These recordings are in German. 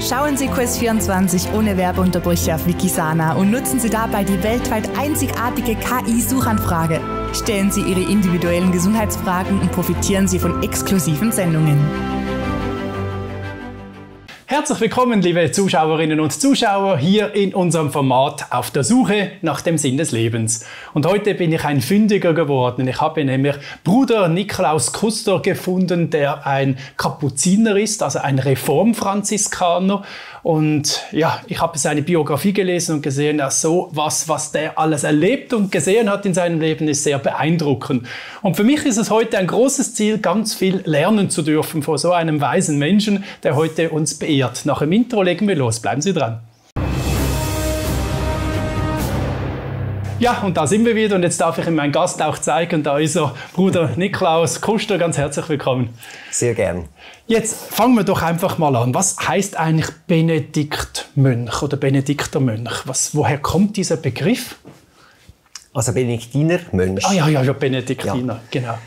Schauen Sie Quiz24 ohne Werbeunterbrüche auf Wikisana und nutzen Sie dabei die weltweit einzigartige KI-Suchanfrage. Stellen Sie Ihre individuellen Gesundheitsfragen und profitieren Sie von exklusiven Sendungen. Herzlich willkommen, liebe Zuschauerinnen und Zuschauer, hier in unserem Format auf der Suche nach dem Sinn des Lebens. Und heute bin ich ein Fündiger geworden. Ich habe nämlich Bruder Niklaus Kuster gefunden, der ein Kapuziner ist, also ein Reformfranziskaner und ja, ich habe seine Biografie gelesen und gesehen, dass so was, was der alles erlebt und gesehen hat in seinem Leben, ist sehr beeindruckend. Und für mich ist es heute ein großes Ziel, ganz viel lernen zu dürfen von so einem weisen Menschen, der heute uns beehrt. Nach dem Intro legen wir los. Bleiben Sie dran. Ja, und da sind wir wieder und jetzt darf ich Ihnen meinen Gast auch zeigen. Da ist er, Bruder Niklaus Kuster. Ganz herzlich willkommen. Sehr gern. Jetzt fangen wir doch einfach mal an. Was heißt eigentlich Benediktmönch oder Benediktermönch? Was, woher kommt dieser Begriff? Also Benediktinermönch. Ah ja, ja, ja, Benediktiner, ja. genau.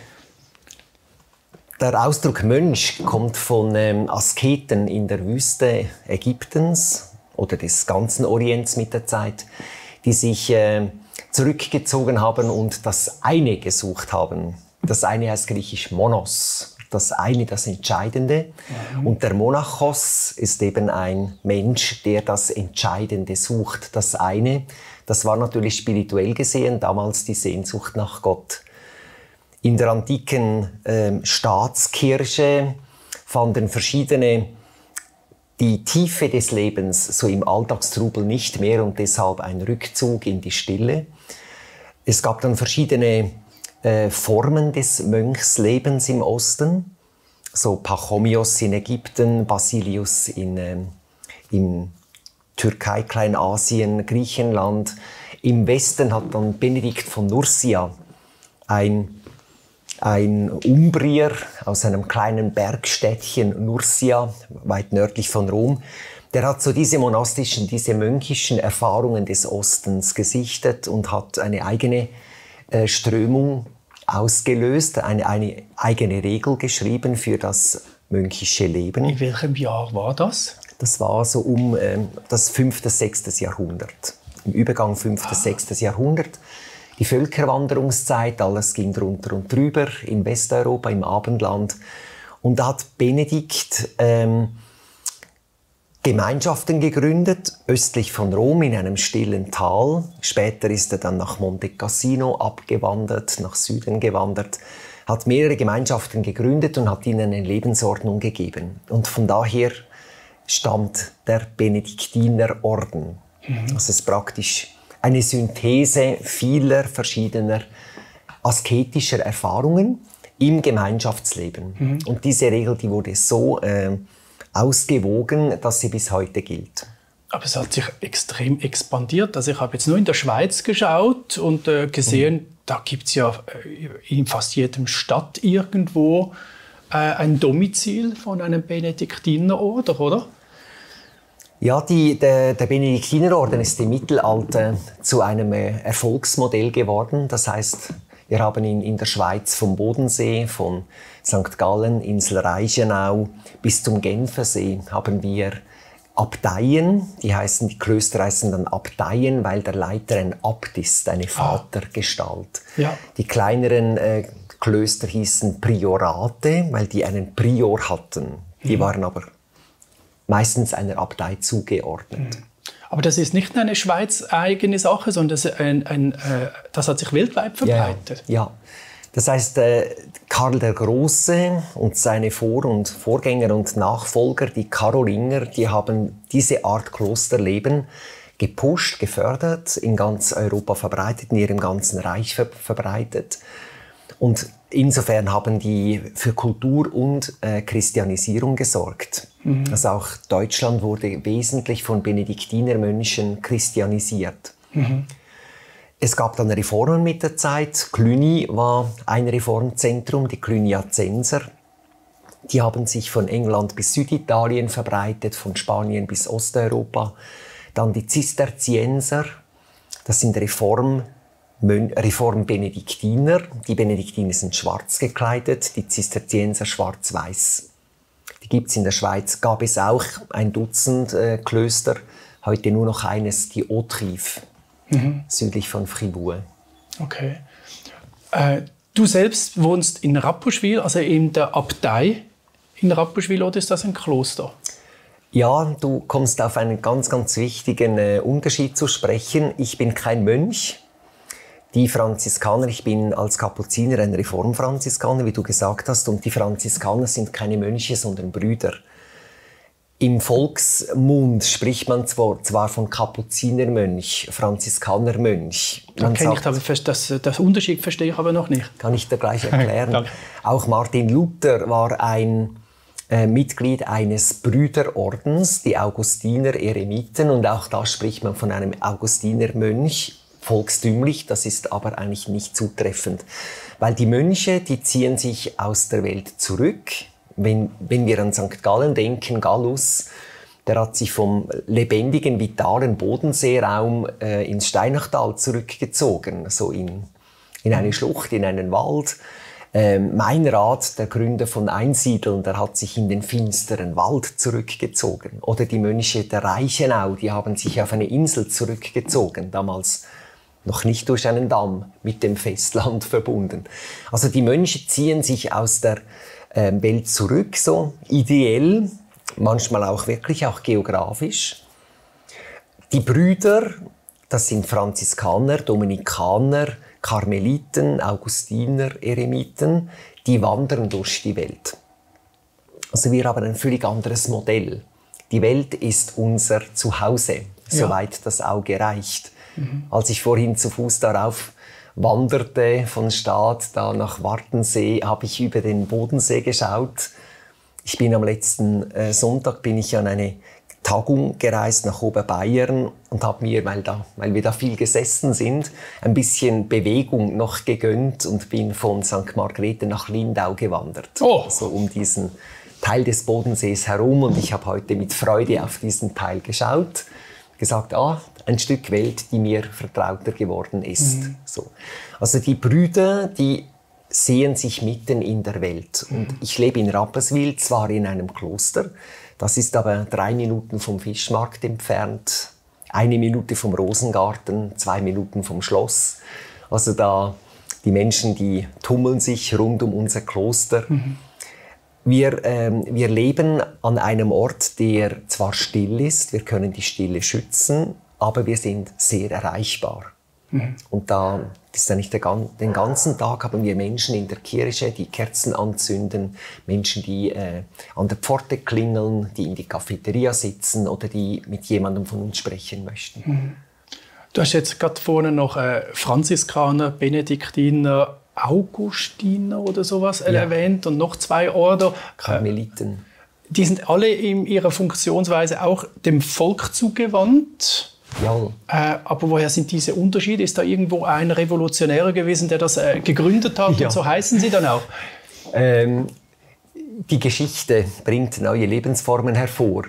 Der Ausdruck Mönch kommt von ähm, Asketen in der Wüste Ägyptens oder des ganzen Orients mit der Zeit, die sich äh, zurückgezogen haben und das eine gesucht haben. Das eine heißt griechisch Monos das eine, das Entscheidende. Mhm. Und der Monachos ist eben ein Mensch, der das Entscheidende sucht. Das eine, das war natürlich spirituell gesehen damals die Sehnsucht nach Gott. In der antiken äh, Staatskirche fanden verschiedene die Tiefe des Lebens so im Alltagstrubel nicht mehr und deshalb ein Rückzug in die Stille. Es gab dann verschiedene äh, Formen des Mönchslebens im Osten. So Pachomios in Ägypten, Basilius in, äh, in Türkei, Kleinasien, Griechenland. Im Westen hat dann Benedikt von Nursia, ein, ein Umbrier aus einem kleinen Bergstädtchen Nursia, weit nördlich von Rom, der hat so diese monastischen, diese mönchischen Erfahrungen des Ostens gesichtet und hat eine eigene äh, Strömung ausgelöst, eine, eine eigene Regel geschrieben für das mönchische Leben. In welchem Jahr war das? Das war so um ähm, das 5., 6. Jahrhundert. Im Übergang 5., ah. 6. Jahrhundert. Die Völkerwanderungszeit, alles ging drunter und drüber in Westeuropa, im Abendland. Und da hat Benedikt ähm, Gemeinschaften gegründet, östlich von Rom in einem stillen Tal. Später ist er dann nach Monte Cassino abgewandert, nach Süden gewandert, hat mehrere Gemeinschaften gegründet und hat ihnen eine Lebensordnung gegeben. Und von daher stammt der Benediktinerorden. Mhm. Das ist praktisch eine Synthese vieler verschiedener asketischer Erfahrungen im Gemeinschaftsleben. Mhm. Und diese Regel, die wurde so äh, ausgewogen, dass sie bis heute gilt. Aber es hat sich extrem expandiert. Also ich habe jetzt nur in der Schweiz geschaut und äh, gesehen, mhm. da gibt es ja äh, in fast jedem Stadt irgendwo äh, ein Domizil von einem Benediktinerorden, oder? Ja, die, der, der Benediktinerorden ist im Mittelalter zu einem äh, Erfolgsmodell geworden. Das heißt, wir haben ihn in der Schweiz vom Bodensee, von St. Gallen, Insel Reichenau bis zum Genfersee haben wir Abteien, die heißen, die Klöster heißen dann Abteien, weil der Leiter ein Abt ist, eine ah. Vatergestalt. Ja. Die kleineren äh, Klöster hießen Priorate, weil die einen Prior hatten. Die mhm. waren aber meistens einer Abtei zugeordnet. Mhm. Aber das ist nicht eine Schweiz-eigene Sache, sondern das, ein, ein, äh, das, hat sich weltweit verbreitet. Ja, ja. das heißt, äh, Karl der Große und seine Vor- und Vorgänger und Nachfolger, die Karolinger, die haben diese Art Klosterleben gepusht, gefördert, in ganz Europa verbreitet, in ihrem ganzen Reich ver verbreitet. Und insofern haben die für Kultur und äh, Christianisierung gesorgt. Mhm. Also auch Deutschland wurde wesentlich von Benediktinermönchen christianisiert. Mhm. Es gab dann Reformen mit der Zeit. Cluny war ein Reformzentrum, die Cluniacenser. Die haben sich von England bis Süditalien verbreitet, von Spanien bis Osteuropa. Dann die Zisterzienser, das sind Reform Reform-Benediktiner. Die Benediktiner sind schwarz gekleidet, die Zisterzienser schwarz-weiß. Die gibt es in der Schweiz. Gab es auch ein Dutzend äh, Klöster. Heute nur noch eines, die Autrive, mhm. südlich von Fribourg. Okay. Äh, du selbst wohnst in Rappuschwil, also in der Abtei in Rappuschwil, oder ist das ein Kloster? Ja, du kommst auf einen ganz, ganz wichtigen äh, Unterschied zu sprechen. Ich bin kein Mönch. Die Franziskaner, ich bin als Kapuziner ein Reformfranziskaner, wie du gesagt hast, und die Franziskaner sind keine Mönche, sondern Brüder. Im Volksmund spricht man zwar, zwar von Kapuzinermönch, Franziskanermönch. Man kenne ich, aber das, das Unterschied verstehe ich aber noch nicht. Kann ich dir gleich erklären. Auch Martin Luther war ein äh, Mitglied eines Brüderordens, die Augustiner Eremiten, und auch da spricht man von einem Augustinermönch volkstümlich, das ist aber eigentlich nicht zutreffend. Weil die Mönche, die ziehen sich aus der Welt zurück. Wenn, wenn wir an St. Gallen denken, Gallus, der hat sich vom lebendigen, vitalen Bodenseeraum äh, ins Steinachtal zurückgezogen, so in, in eine Schlucht, in einen Wald. Ähm, mein Rat, der Gründer von Einsiedeln, der hat sich in den finsteren Wald zurückgezogen. Oder die Mönche der Reichenau, die haben sich auf eine Insel zurückgezogen, damals noch nicht durch einen Damm mit dem Festland verbunden. Also die Mönche ziehen sich aus der äh, Welt zurück, so ideell, manchmal auch wirklich auch geografisch. Die Brüder, das sind Franziskaner, Dominikaner, Karmeliten, Augustiner, Eremiten, die wandern durch die Welt. Also wir haben ein völlig anderes Modell. Die Welt ist unser Zuhause, soweit ja. das Auge reicht. Mhm. Als ich vorhin zu Fuß darauf wanderte von Stad da nach Wartensee, habe ich über den Bodensee geschaut. Ich bin am letzten äh, Sonntag bin ich an eine Tagung gereist nach Oberbayern und habe mir, weil, da, weil wir da viel gesessen sind, ein bisschen Bewegung noch gegönnt und bin von St. Margrethe nach Lindau gewandert. Oh. So um diesen Teil des Bodensees herum und ich habe heute mit Freude auf diesen Teil geschaut, gesagt, ah, ein Stück Welt, die mir vertrauter geworden ist. Mhm. So. Also die Brüder, die sehen sich mitten in der Welt. Und mhm. ich lebe in Rapperswil, zwar in einem Kloster, das ist aber drei Minuten vom Fischmarkt entfernt, eine Minute vom Rosengarten, zwei Minuten vom Schloss. Also da die Menschen, die tummeln sich rund um unser Kloster. Mhm. Wir, ähm, wir leben an einem Ort, der zwar still ist, wir können die Stille schützen, aber wir sind sehr erreichbar. Mhm. Und da ist ja nicht der, den ganzen Tag haben wir Menschen in der Kirche, die Kerzen anzünden, Menschen, die äh, an der Pforte klingeln, die in die Cafeteria sitzen oder die mit jemandem von uns sprechen möchten. Mhm. Du hast jetzt gerade vorne noch äh, Franziskaner, Benediktiner, Augustiner oder sowas ja. erwähnt und noch zwei Order. Karmeliten. Die sind alle in ihrer Funktionsweise auch dem Volk zugewandt. Äh, aber woher sind diese Unterschiede? Ist da irgendwo ein Revolutionärer gewesen, der das äh, gegründet hat? Ja. Und so heißen sie dann auch? Ähm, die Geschichte bringt neue Lebensformen hervor.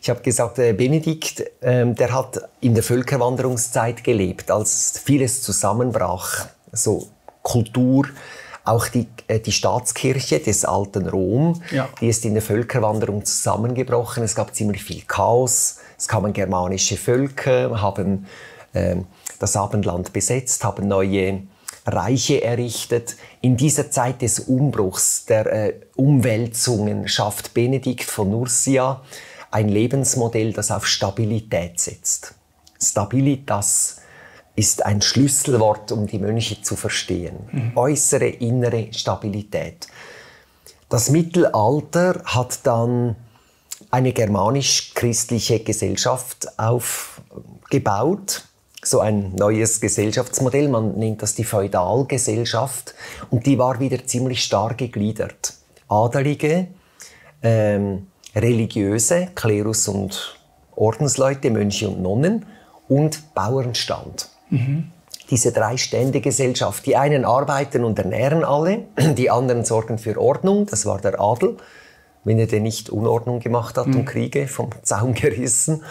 Ich habe gesagt, äh, Benedikt, ähm, der hat in der Völkerwanderungszeit gelebt, als vieles zusammenbrach, so Kultur, auch die, äh, die Staatskirche des alten Rom, ja. die ist in der Völkerwanderung zusammengebrochen. Es gab ziemlich viel Chaos. Es kamen germanische Völker, haben äh, das Abendland besetzt, haben neue Reiche errichtet. In dieser Zeit des Umbruchs, der äh, Umwälzungen, schafft Benedikt von Nursia ein Lebensmodell, das auf Stabilität setzt. Stabilitas ist ein Schlüsselwort, um die Mönche zu verstehen. Mhm. Äußere, innere Stabilität. Das Mittelalter hat dann eine germanisch-christliche Gesellschaft aufgebaut. So ein neues Gesellschaftsmodell, man nennt das die Feudalgesellschaft. Und die war wieder ziemlich stark gegliedert. Adelige, ähm, religiöse, Klerus und Ordensleute, Mönche und Nonnen und Bauernstand. Mhm. Diese drei Stände Gesellschaft. Die einen arbeiten und ernähren alle, die anderen sorgen für Ordnung, das war der Adel wenn er denn nicht Unordnung gemacht hat mhm. und Kriege vom Zaun gerissen.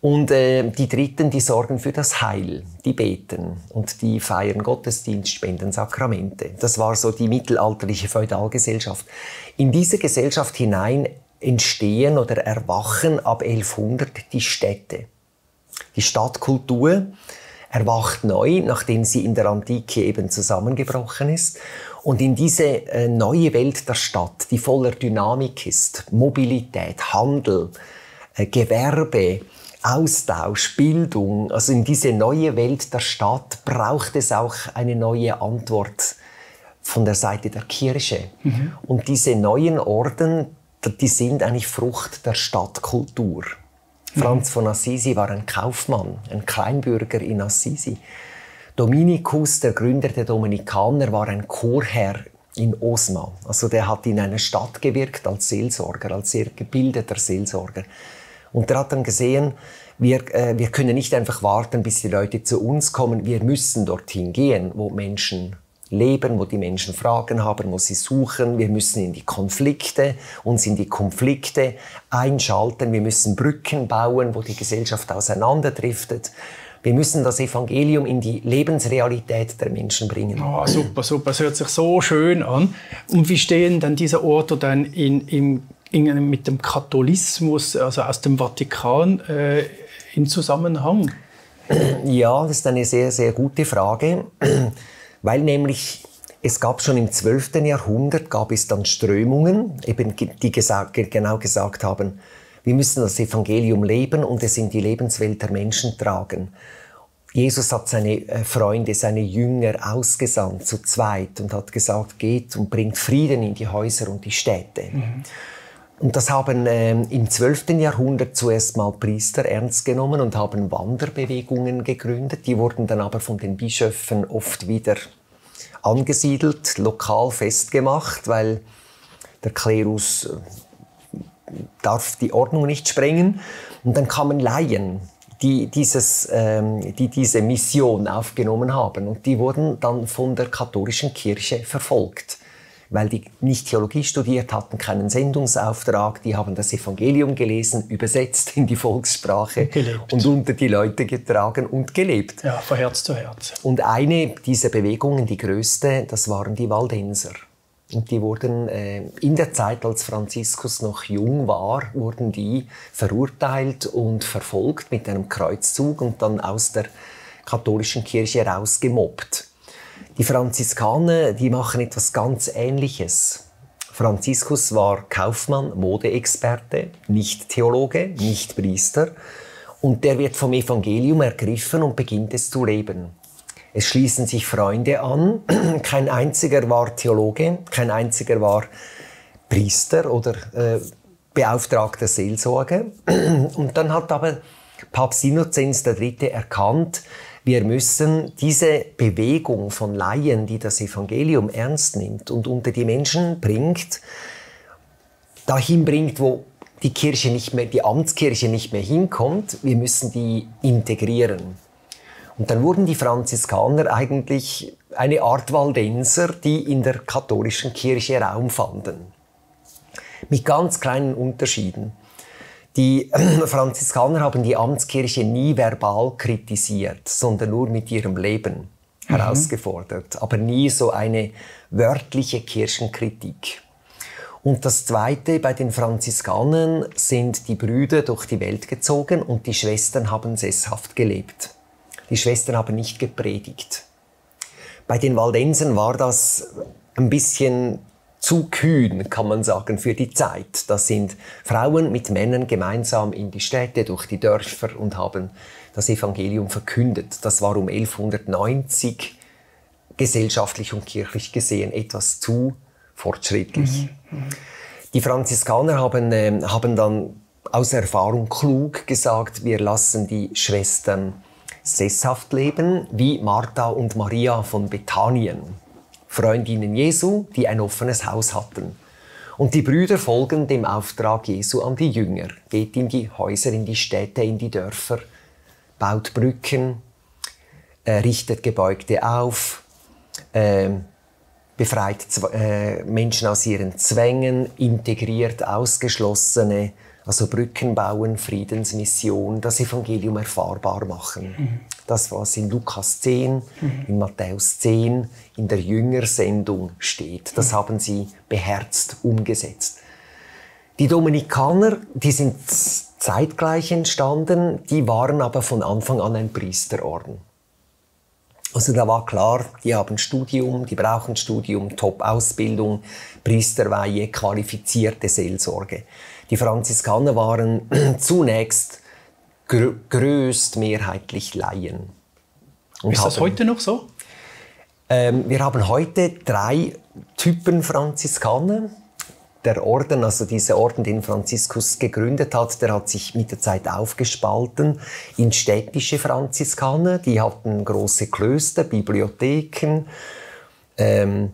Und äh, die Dritten, die sorgen für das Heil, die beten und die feiern Gottesdienst, spenden Sakramente. Das war so die mittelalterliche Feudalgesellschaft. In diese Gesellschaft hinein entstehen oder erwachen ab 1100 die Städte. Die Stadtkultur erwacht neu, nachdem sie in der Antike eben zusammengebrochen ist. Und in diese äh, neue Welt der Stadt, die voller Dynamik ist, Mobilität, Handel, äh, Gewerbe, Austausch, Bildung, also in diese neue Welt der Stadt braucht es auch eine neue Antwort von der Seite der Kirche. Mhm. Und diese neuen Orden, die sind eigentlich Frucht der Stadtkultur. Mhm. Franz von Assisi war ein Kaufmann, ein Kleinbürger in Assisi. Dominikus, der Gründer der Dominikaner, war ein Chorherr in Osma. Also der hat in einer Stadt gewirkt als Seelsorger, als sehr gebildeter Seelsorger. Und er hat dann gesehen, wir, äh, wir können nicht einfach warten, bis die Leute zu uns kommen. Wir müssen dorthin gehen, wo Menschen leben, wo die Menschen Fragen haben, wo sie suchen. Wir müssen in die Konflikte, uns in die Konflikte einschalten. Wir müssen Brücken bauen, wo die Gesellschaft auseinanderdriftet. Wir müssen das Evangelium in die Lebensrealität der Menschen bringen. Oh, super, super. Es hört sich so schön an. Und wie stehen dann diese Orte dann in, in, in, mit dem Katholismus, also aus dem Vatikan, äh, in Zusammenhang? Ja, das ist eine sehr, sehr gute Frage weil nämlich es gab schon im 12. Jahrhundert gab es dann Strömungen, eben die gesagt, genau gesagt haben, wir müssen das Evangelium leben und es in die Lebenswelt der Menschen tragen. Jesus hat seine äh, Freunde, seine Jünger ausgesandt zu zweit und hat gesagt, geht und bringt Frieden in die Häuser und die Städte. Mhm. Und das haben äh, im 12. Jahrhundert zuerst mal Priester ernst genommen und haben Wanderbewegungen gegründet. Die wurden dann aber von den Bischöfen oft wieder angesiedelt, lokal festgemacht, weil der Klerus äh, darf die Ordnung nicht sprengen. Und dann kamen Laien, die, dieses, ähm, die diese Mission aufgenommen haben. Und die wurden dann von der katholischen Kirche verfolgt weil die nicht Theologie studiert hatten, keinen Sendungsauftrag, die haben das Evangelium gelesen, übersetzt in die Volkssprache und, und unter die Leute getragen und gelebt. Ja, von Herz zu Herz. Und eine dieser Bewegungen, die größte, das waren die Waldenser. Und die wurden äh, in der Zeit, als Franziskus noch jung war, wurden die verurteilt und verfolgt mit einem Kreuzzug und dann aus der katholischen Kirche rausgemobbt. Die Franziskaner, die machen etwas ganz Ähnliches. Franziskus war Kaufmann, Modeexperte, nicht Theologe, nicht Priester. Und der wird vom Evangelium ergriffen und beginnt es zu leben. Es schließen sich Freunde an. Kein einziger war Theologe, kein einziger war Priester oder äh, beauftragter Seelsorge. Und dann hat aber Papst Innozenz III. erkannt, wir müssen diese Bewegung von Laien, die das Evangelium ernst nimmt und unter die Menschen bringt, dahin bringt, wo die Kirche nicht mehr, die Amtskirche nicht mehr hinkommt. Wir müssen die integrieren. Und dann wurden die Franziskaner eigentlich eine Art Waldenser, die in der katholischen Kirche Raum fanden. Mit ganz kleinen Unterschieden. Die Franziskaner haben die Amtskirche nie verbal kritisiert, sondern nur mit ihrem Leben mhm. herausgefordert, aber nie so eine wörtliche Kirchenkritik. Und das Zweite, bei den Franziskanern sind die Brüder durch die Welt gezogen und die Schwestern haben sesshaft gelebt. Die Schwestern haben nicht gepredigt. Bei den Waldensen war das ein bisschen zu kühn, kann man sagen, für die Zeit. Da sind Frauen mit Männern gemeinsam in die Städte, durch die Dörfer und haben das Evangelium verkündet. Das war um 1190 gesellschaftlich und kirchlich gesehen etwas zu fortschrittlich. Mhm. Mhm. Die Franziskaner haben, äh, haben dann aus Erfahrung klug gesagt, wir lassen die Schwestern sesshaft leben, wie Martha und Maria von Bethanien. Freundinnen Jesu, die ein offenes Haus hatten. Und die Brüder folgen dem Auftrag Jesu an die Jünger, geht in die Häuser, in die Städte, in die Dörfer, baut Brücken, äh, richtet Gebeugte auf, äh, befreit äh, Menschen aus ihren Zwängen, integriert Ausgeschlossene, also Brücken bauen, Friedensmission, das Evangelium erfahrbar machen. Mhm das, was in Lukas 10, mhm. in Matthäus 10, in der Jüngersendung steht. Das mhm. haben sie beherzt umgesetzt. Die Dominikaner, die sind zeitgleich entstanden, die waren aber von Anfang an ein Priesterorden. Also da war klar, die haben Studium, die brauchen Studium, Top-Ausbildung, Priesterweihe, qualifizierte Seelsorge. Die Franziskaner waren zunächst grö größt mehrheitlich Laien. Und Ist das haben, heute noch so? Ähm, wir haben heute drei Typen Franziskaner der Orden, also dieser Orden, den Franziskus gegründet hat, der hat sich mit der Zeit aufgespalten in städtische Franziskaner. Die hatten große Klöster, Bibliotheken, ähm,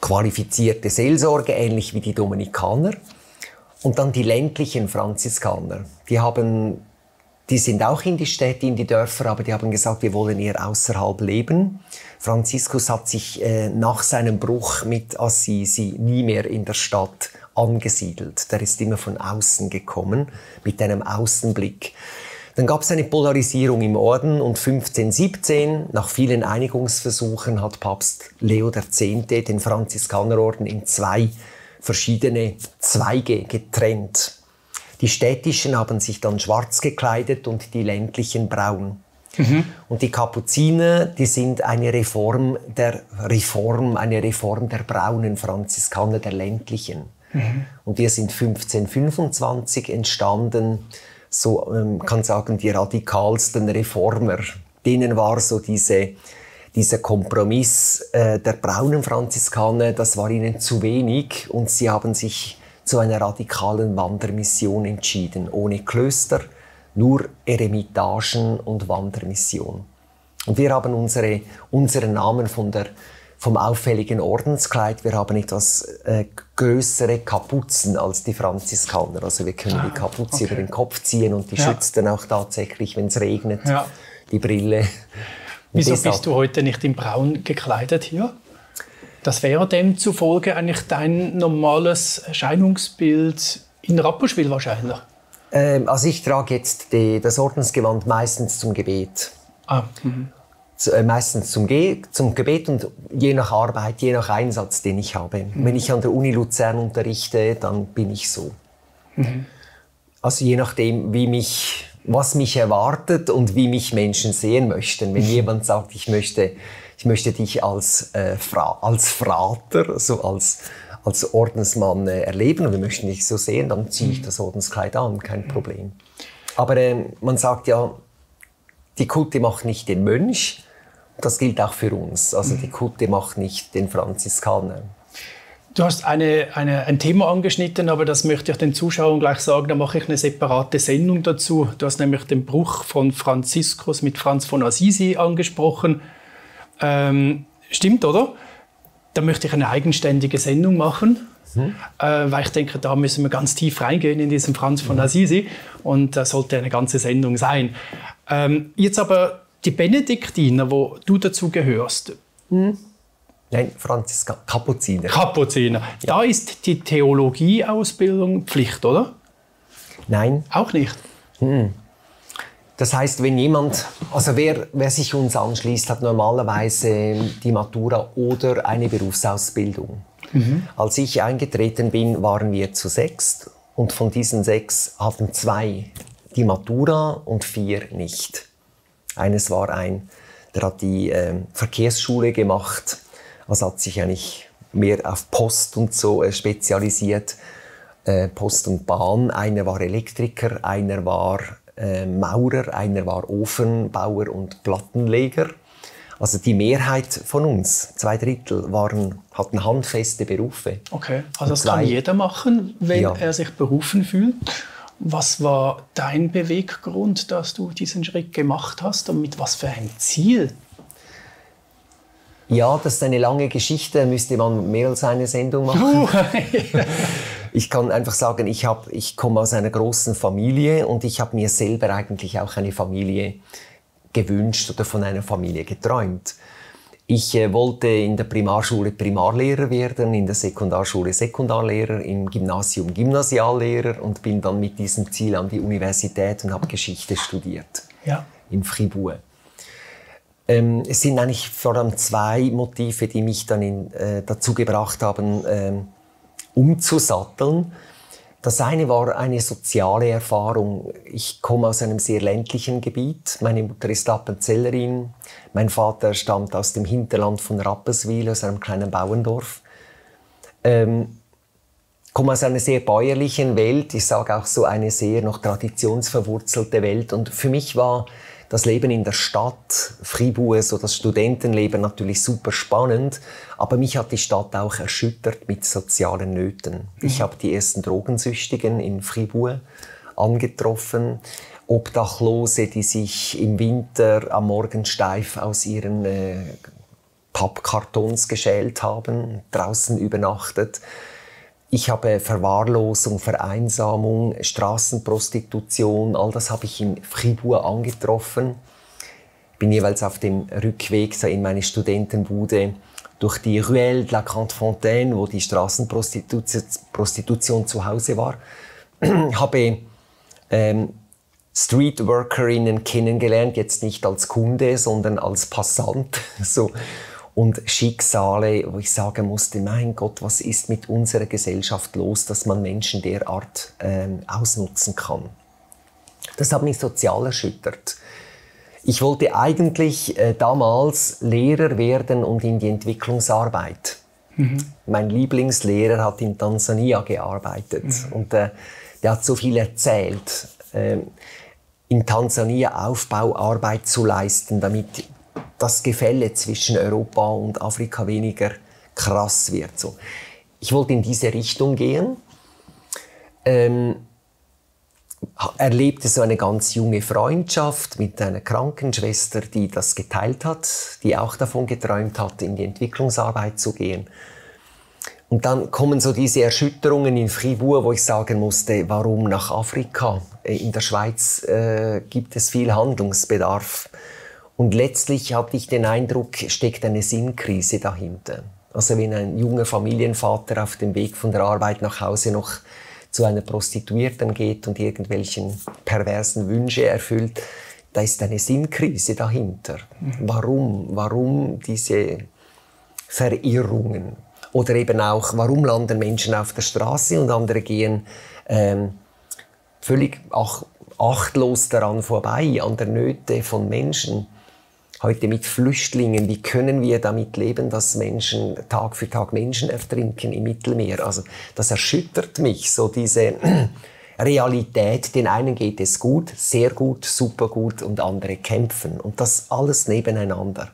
qualifizierte Seelsorge, ähnlich wie die Dominikaner. Und dann die ländlichen Franziskaner. Die haben die sind auch in die Städte, in die Dörfer, aber die haben gesagt, wir wollen eher außerhalb leben. Franziskus hat sich äh, nach seinem Bruch mit Assisi nie mehr in der Stadt angesiedelt. Der ist immer von außen gekommen, mit einem Außenblick. Dann gab es eine Polarisierung im Orden und 1517, nach vielen Einigungsversuchen, hat Papst Leo X. den Franziskanerorden in zwei verschiedene Zweige getrennt. Die städtischen haben sich dann schwarz gekleidet und die ländlichen braun. Mhm. Und die Kapuziner, die sind eine Reform der Reform, eine Reform der braunen Franziskaner, der ländlichen. Mhm. Und wir sind 1525 entstanden, so man ähm, kann sagen, die radikalsten Reformer. Denen war so diese, dieser Kompromiss äh, der braunen Franziskaner, das war ihnen zu wenig und sie haben sich zu einer radikalen Wandermission entschieden, ohne Klöster, nur Eremitagen und Wandermission. Und wir haben unsere, unseren Namen von der, vom auffälligen Ordenskleid. Wir haben etwas äh, größere Kapuzen als die Franziskaner. Also wir können ah, die Kapuze okay. über den Kopf ziehen und die ja. schützt dann auch tatsächlich, wenn es regnet, ja. die Brille. Wieso bist du heute nicht in Braun gekleidet hier? Das wäre demzufolge eigentlich dein normales Erscheinungsbild in Rapperswil wahrscheinlich. Ähm, also ich trage jetzt die, das Ordensgewand meistens zum Gebet. Ah, mhm. äh, meistens zum, Ge zum Gebet und je nach Arbeit, je nach Einsatz, den ich habe. Mhm. Wenn ich an der Uni Luzern unterrichte, dann bin ich so. Mhm. Also je nachdem, wie mich, was mich erwartet und wie mich Menschen sehen möchten. Wenn jemand sagt, ich möchte ich möchte dich als, äh, Fra als Frater, so als, als Ordensmann äh, erleben und wir möchten dich so sehen, dann ziehe ich mhm. das Ordenskleid an, kein Problem. Aber äh, man sagt ja, die Kutte macht nicht den Mönch, das gilt auch für uns. Also die mhm. Kutte macht nicht den Franziskaner. Du hast eine, eine, ein Thema angeschnitten, aber das möchte ich den Zuschauern gleich sagen. Da mache ich eine separate Sendung dazu. Du hast nämlich den Bruch von Franziskus mit Franz von Assisi angesprochen. Ähm, stimmt, oder? Da möchte ich eine eigenständige Sendung machen. Mhm. Äh, weil ich denke, da müssen wir ganz tief reingehen in diesen Franz von Assisi und das sollte eine ganze Sendung sein. Ähm, jetzt aber die Benediktiner, wo du dazu gehörst. Mhm. Nein, Franziska, Kapuziner. Kapuziner. Ja. Da ist die Theologieausbildung Pflicht, oder? Nein. Auch nicht? Mhm. Das heißt, wenn jemand, also wer, wer sich uns anschließt, hat normalerweise die Matura oder eine Berufsausbildung. Mhm. Als ich eingetreten bin, waren wir zu sechs und von diesen sechs hatten zwei die Matura und vier nicht. Eines war ein, der hat die äh, Verkehrsschule gemacht, also hat sich eigentlich mehr auf Post und so äh, spezialisiert. Äh, Post und Bahn. Einer war Elektriker, einer war äh, Maurer, einer war Ofenbauer und Plattenleger. Also die Mehrheit von uns, zwei Drittel, waren, hatten handfeste Berufe. Okay, also das zwei, kann jeder machen, wenn ja. er sich berufen fühlt. Was war dein Beweggrund, dass du diesen Schritt gemacht hast und mit was für ein Ziel? Ja, das ist eine lange Geschichte, müsste man mehr als eine Sendung machen. Ich kann einfach sagen, ich, hab, ich komme aus einer großen Familie und ich habe mir selber eigentlich auch eine Familie gewünscht oder von einer Familie geträumt. Ich äh, wollte in der Primarschule Primarlehrer werden, in der Sekundarschule Sekundarlehrer, im Gymnasium Gymnasiallehrer und bin dann mit diesem Ziel an die Universität und habe Geschichte studiert ja. in Fribourg. Ähm, es sind eigentlich vor allem zwei Motive, die mich dann in, äh, dazu gebracht haben, ähm, umzusatteln. Das eine war eine soziale Erfahrung. Ich komme aus einem sehr ländlichen Gebiet. Meine Mutter ist Appenzellerin. Mein Vater stammt aus dem Hinterland von Rapperswil, aus einem kleinen Bauerndorf. Ähm, komme aus einer sehr bäuerlichen Welt. Ich sage auch so eine sehr noch traditionsverwurzelte Welt. Und für mich war das Leben in der Stadt, Fribourg, so das Studentenleben natürlich super spannend, aber mich hat die Stadt auch erschüttert mit sozialen Nöten. Mhm. Ich habe die ersten Drogensüchtigen in Fribourg angetroffen, Obdachlose, die sich im Winter am Morgen steif aus ihren äh, Pappkartons geschält haben, draußen übernachtet. Ich habe Verwahrlosung, Vereinsamung, Straßenprostitution, all das habe ich in Fribourg angetroffen. Bin jeweils auf dem Rückweg so in meine Studentenbude durch die Ruelle de la Grande Fontaine, wo die Straßenprostitution zu Hause war, habe ähm, Streetworkerinnen kennengelernt, jetzt nicht als Kunde, sondern als Passant. So und Schicksale, wo ich sagen musste, mein Gott, was ist mit unserer Gesellschaft los, dass man Menschen derart ähm, ausnutzen kann. Das hat mich sozial erschüttert. Ich wollte eigentlich äh, damals Lehrer werden und in die Entwicklungsarbeit. Mhm. Mein Lieblingslehrer hat in Tansania gearbeitet mhm. und äh, der hat so viel erzählt. Äh, in Tansania Aufbauarbeit zu leisten, damit das Gefälle zwischen Europa und Afrika weniger krass wird. So. Ich wollte in diese Richtung gehen. Ähm, erlebte so eine ganz junge Freundschaft mit einer Krankenschwester, die das geteilt hat, die auch davon geträumt hat, in die Entwicklungsarbeit zu gehen. Und dann kommen so diese Erschütterungen in Fribourg, wo ich sagen musste, warum nach Afrika? In der Schweiz äh, gibt es viel Handlungsbedarf. Und letztlich hatte ich den Eindruck, steckt eine Sinnkrise dahinter. Also wenn ein junger Familienvater auf dem Weg von der Arbeit nach Hause noch zu einer Prostituierten geht und irgendwelchen perversen Wünsche erfüllt, da ist eine Sinnkrise dahinter. Mhm. Warum? Warum diese Verirrungen? Oder eben auch, warum landen Menschen auf der Straße und andere gehen ähm, völlig ach, achtlos daran vorbei, an der Nöte von Menschen? Heute mit Flüchtlingen, wie können wir damit leben, dass Menschen Tag für Tag Menschen ertrinken im Mittelmeer? Also das erschüttert mich, so diese Realität. Den einen geht es gut, sehr gut, super gut und andere kämpfen. Und das alles nebeneinander.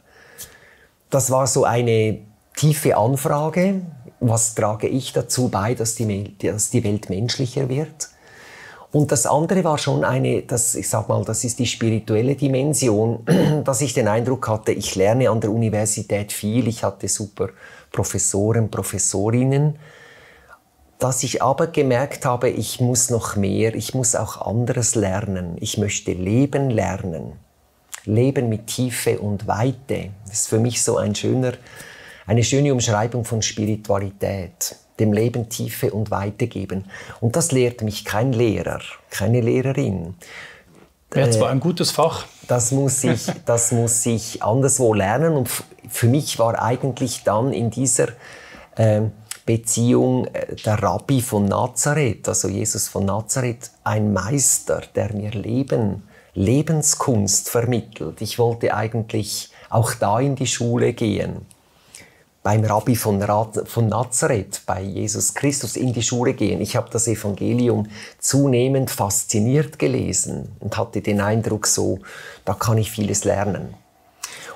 Das war so eine tiefe Anfrage. Was trage ich dazu bei, dass die, dass die Welt menschlicher wird? Und das andere war schon eine, das, ich sag mal, das ist die spirituelle Dimension, dass ich den Eindruck hatte, ich lerne an der Universität viel, ich hatte super Professoren, Professorinnen, dass ich aber gemerkt habe, ich muss noch mehr, ich muss auch anderes lernen. Ich möchte Leben lernen. Leben mit Tiefe und Weite. Das ist für mich so ein schöner, eine schöne Umschreibung von Spiritualität dem Leben Tiefe und Weite geben. Und das lehrt mich kein Lehrer, keine Lehrerin. Wäre zwar ein gutes Fach. Das muss ich, das muss ich anderswo lernen. Und für mich war eigentlich dann in dieser äh, Beziehung äh, der Rabbi von Nazareth, also Jesus von Nazareth, ein Meister, der mir Leben, Lebenskunst vermittelt. Ich wollte eigentlich auch da in die Schule gehen beim Rabbi von, von Nazareth, bei Jesus Christus in die Schule gehen. Ich habe das Evangelium zunehmend fasziniert gelesen und hatte den Eindruck, so, da kann ich vieles lernen.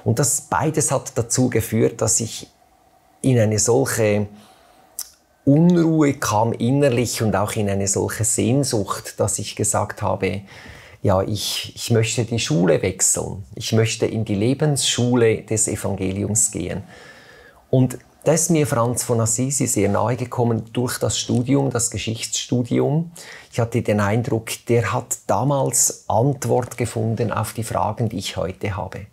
Und das beides hat dazu geführt, dass ich in eine solche Unruhe kam innerlich und auch in eine solche Sehnsucht, dass ich gesagt habe, ja, ich, ich möchte die Schule wechseln. Ich möchte in die Lebensschule des Evangeliums gehen. Und da ist mir Franz von Assisi sehr nahe gekommen durch das Studium, das Geschichtsstudium. Ich hatte den Eindruck, der hat damals Antwort gefunden auf die Fragen, die ich heute habe.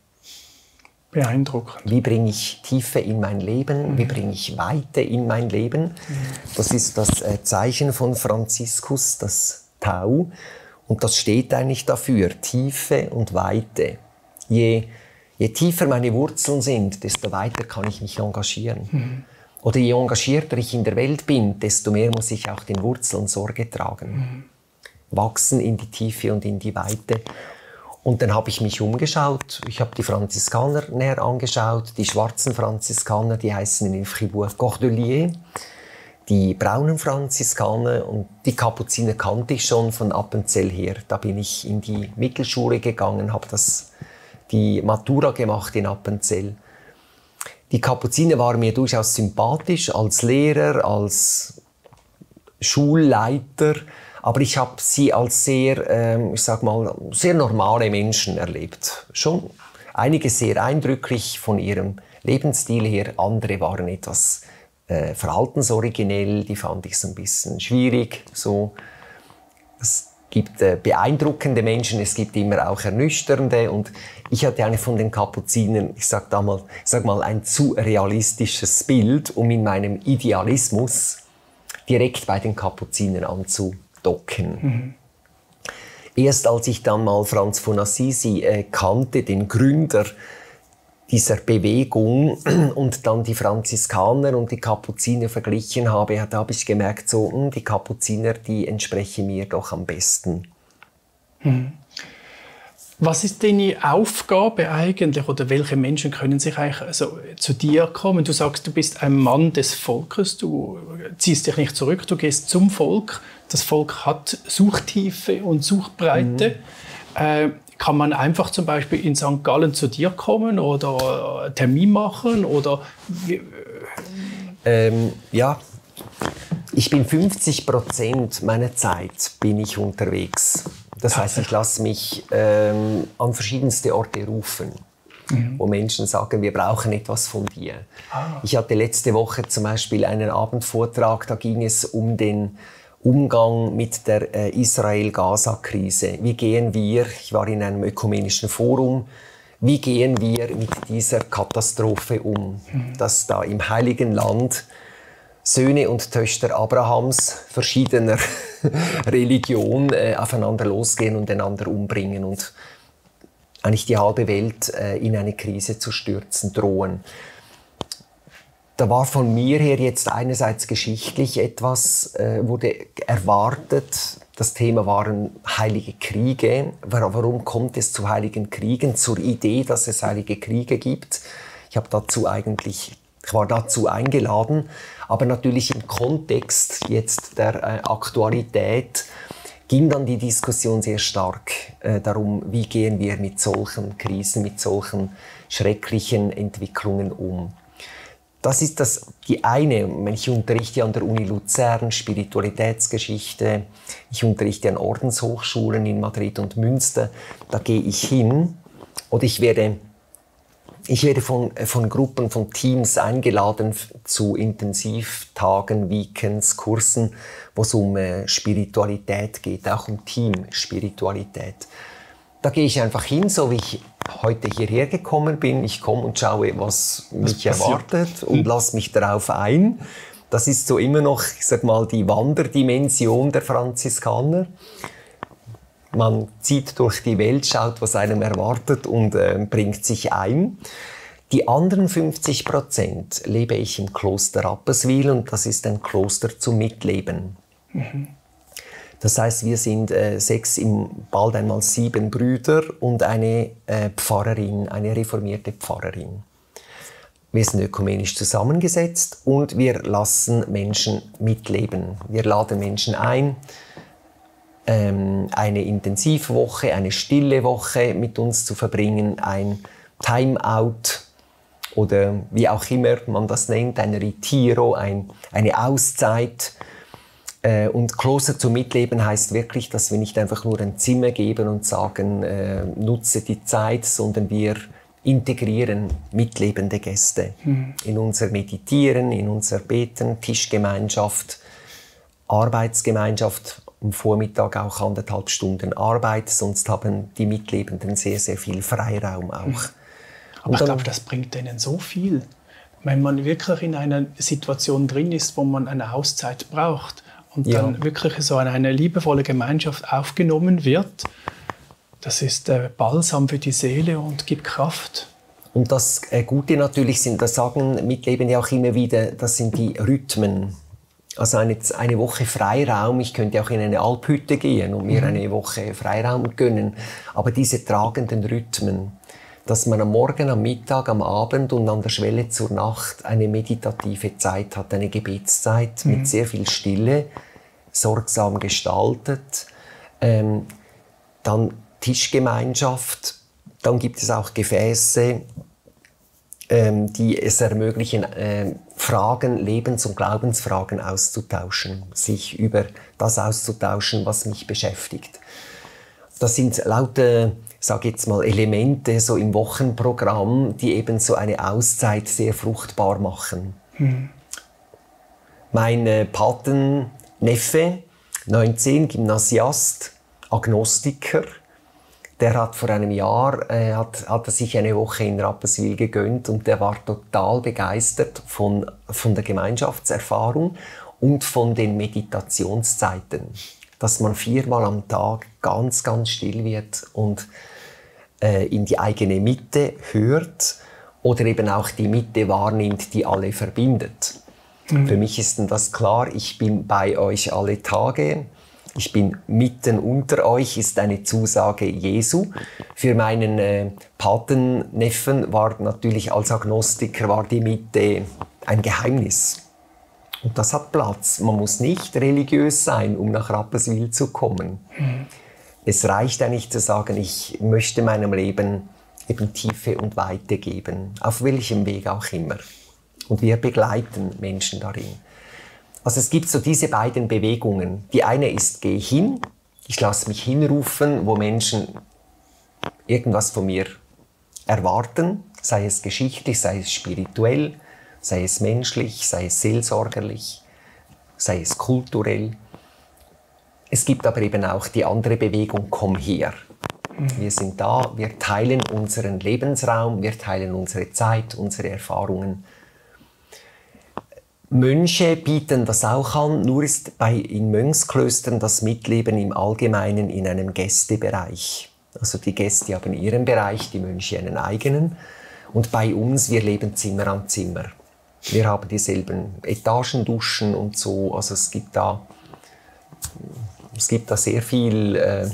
Beeindruckend. Wie bringe ich Tiefe in mein Leben? Mhm. Wie bringe ich Weite in mein Leben? Mhm. Das ist das äh, Zeichen von Franziskus, das Tau. Und das steht eigentlich dafür, Tiefe und Weite. Je Je tiefer meine Wurzeln sind, desto weiter kann ich mich engagieren. Mhm. Oder je engagierter ich in der Welt bin, desto mehr muss ich auch den Wurzeln Sorge tragen. Mhm. Wachsen in die Tiefe und in die Weite. Und dann habe ich mich umgeschaut. Ich habe die Franziskaner näher angeschaut. Die schwarzen Franziskaner, die heißen in Fribourg Cordelier. Die braunen Franziskaner und die Kapuziner kannte ich schon von Appenzell her. Da bin ich in die Mittelschule gegangen, habe das, die Matura gemacht in Appenzell. Die Kapuziner waren mir durchaus sympathisch als Lehrer, als Schulleiter, aber ich habe sie als sehr, ähm, ich sag mal, sehr normale Menschen erlebt. Schon einige sehr eindrücklich von ihrem Lebensstil her, andere waren etwas äh, verhaltensoriginell, die fand ich so ein bisschen schwierig. So. Es gibt äh, beeindruckende Menschen, es gibt immer auch ernüchternde und ich hatte eine von den Kapuzinern, ich sag, da mal, ich sag mal, ein zu realistisches Bild, um in meinem Idealismus direkt bei den Kapuzinern anzudocken. Mhm. Erst als ich dann mal Franz von Assisi äh, kannte, den Gründer dieser Bewegung und dann die Franziskaner und die Kapuziner verglichen habe, da habe ich gemerkt, so, hm, die Kapuziner, die entsprechen mir doch am besten. Mhm. Was ist deine Aufgabe eigentlich oder welche Menschen können sich eigentlich also zu dir kommen? Du sagst, du bist ein Mann des Volkes, du ziehst dich nicht zurück, du gehst zum Volk. Das Volk hat Suchtiefe und Suchbreite. Mhm. Äh, kann man einfach zum Beispiel in St. Gallen zu dir kommen oder einen Termin machen oder ähm, ja, ich bin 50 Prozent meiner Zeit bin ich unterwegs. Das heißt, ich lasse mich ähm, an verschiedenste Orte rufen, mhm. wo Menschen sagen, wir brauchen etwas von dir. Ah. Ich hatte letzte Woche zum Beispiel einen Abendvortrag, da ging es um den Umgang mit der äh, Israel-Gaza-Krise. Wie gehen wir, ich war in einem ökumenischen Forum, wie gehen wir mit dieser Katastrophe um, dass da im heiligen Land Söhne und Töchter Abrahams verschiedener Religion äh, aufeinander losgehen und einander umbringen und eigentlich die halbe Welt äh, in eine Krise zu stürzen drohen. Da war von mir her jetzt einerseits geschichtlich etwas, äh, wurde erwartet. Das Thema waren heilige Kriege. Warum kommt es zu heiligen Kriegen? Zur Idee, dass es heilige Kriege gibt. Ich habe dazu eigentlich, ich war dazu eingeladen aber natürlich im Kontext jetzt der äh, Aktualität ging dann die Diskussion sehr stark äh, darum, wie gehen wir mit solchen Krisen, mit solchen schrecklichen Entwicklungen um. Das ist das, die eine, ich unterrichte an der Uni Luzern Spiritualitätsgeschichte, ich unterrichte an Ordenshochschulen in Madrid und Münster, da gehe ich hin oder ich werde ich werde von, von Gruppen, von Teams eingeladen zu Intensivtagen, Weekends, Kursen, wo es um äh, Spiritualität geht, auch um Team-Spiritualität. Da gehe ich einfach hin, so wie ich heute hierher gekommen bin. Ich komme und schaue, was mich erwartet und hm. lasse mich darauf ein. Das ist so immer noch, ich sag mal, die Wanderdimension der Franziskaner. Man zieht durch die Welt, schaut, was einem erwartet und äh, bringt sich ein. Die anderen 50 Prozent lebe ich im Kloster Rapperswil und das ist ein Kloster zum Mitleben. Mhm. Das heißt, wir sind äh, sechs, im, bald einmal sieben Brüder und eine äh, Pfarrerin, eine reformierte Pfarrerin. Wir sind ökumenisch zusammengesetzt und wir lassen Menschen mitleben. Wir laden Menschen ein, ähm, eine Intensivwoche, eine stille Woche mit uns zu verbringen, ein Timeout oder wie auch immer man das nennt, ein Retiro, ein, eine Auszeit. Äh, und Kloster zum Mitleben heißt wirklich, dass wir nicht einfach nur ein Zimmer geben und sagen, äh, nutze die Zeit, sondern wir integrieren mitlebende Gäste mhm. in unser Meditieren, in unser Beten, Tischgemeinschaft, Arbeitsgemeinschaft, am Vormittag auch anderthalb Stunden Arbeit, sonst haben die Mitlebenden sehr, sehr viel Freiraum auch. Mhm. Aber ich glaube, das bringt denen so viel. Wenn man wirklich in einer Situation drin ist, wo man eine Auszeit braucht und ja. dann wirklich so in eine liebevolle Gemeinschaft aufgenommen wird, das ist der Balsam für die Seele und gibt Kraft. Und das äh, Gute natürlich sind, das sagen Mitleben ja auch immer wieder, das sind die Rhythmen. Also eine, eine Woche Freiraum, ich könnte auch in eine Alphütte gehen und mir mhm. eine Woche Freiraum gönnen. Aber diese tragenden Rhythmen, dass man am Morgen, am Mittag, am Abend und an der Schwelle zur Nacht eine meditative Zeit hat, eine Gebetszeit mhm. mit sehr viel Stille, sorgsam gestaltet. Ähm, dann Tischgemeinschaft, dann gibt es auch Gefäße, ähm, die es ermöglichen, äh, Fragen, Lebens- und Glaubensfragen auszutauschen, sich über das auszutauschen, was mich beschäftigt. Das sind lauter, sage jetzt mal, Elemente so im Wochenprogramm, die eben so eine Auszeit sehr fruchtbar machen. Mhm. Mein äh, Patenneffe, 19, Gymnasiast, Agnostiker, der hat vor einem Jahr äh, hat, hat er sich eine Woche in Rapperswil gegönnt und der war total begeistert von, von der Gemeinschaftserfahrung und von den Meditationszeiten, dass man viermal am Tag ganz, ganz still wird und äh, in die eigene Mitte hört oder eben auch die Mitte wahrnimmt, die alle verbindet. Mhm. Für mich ist das klar, ich bin bei euch alle Tage ich bin mitten unter euch, ist eine Zusage Jesu. Für meinen äh, Patenneffen war natürlich als Agnostiker war die Mitte ein Geheimnis. Und das hat Platz. Man muss nicht religiös sein, um nach Rapperswil zu kommen. Mhm. Es reicht eigentlich zu sagen, ich möchte meinem Leben eben Tiefe und Weite geben, auf welchem Weg auch immer. Und wir begleiten Menschen darin. Also es gibt so diese beiden Bewegungen. Die eine ist, gehe hin, ich lasse mich hinrufen, wo Menschen irgendwas von mir erwarten, sei es geschichtlich, sei es spirituell, sei es menschlich, sei es seelsorgerlich, sei es kulturell. Es gibt aber eben auch die andere Bewegung, komm her. Wir sind da, wir teilen unseren Lebensraum, wir teilen unsere Zeit, unsere Erfahrungen Mönche bieten das auch an, nur ist bei, in Mönchsklöstern das Mitleben im Allgemeinen in einem Gästebereich. Also die Gäste haben ihren Bereich, die Mönche einen eigenen. Und bei uns, wir leben Zimmer an Zimmer. Wir haben dieselben Etagenduschen und so. Also es gibt da, es gibt da sehr viel äh,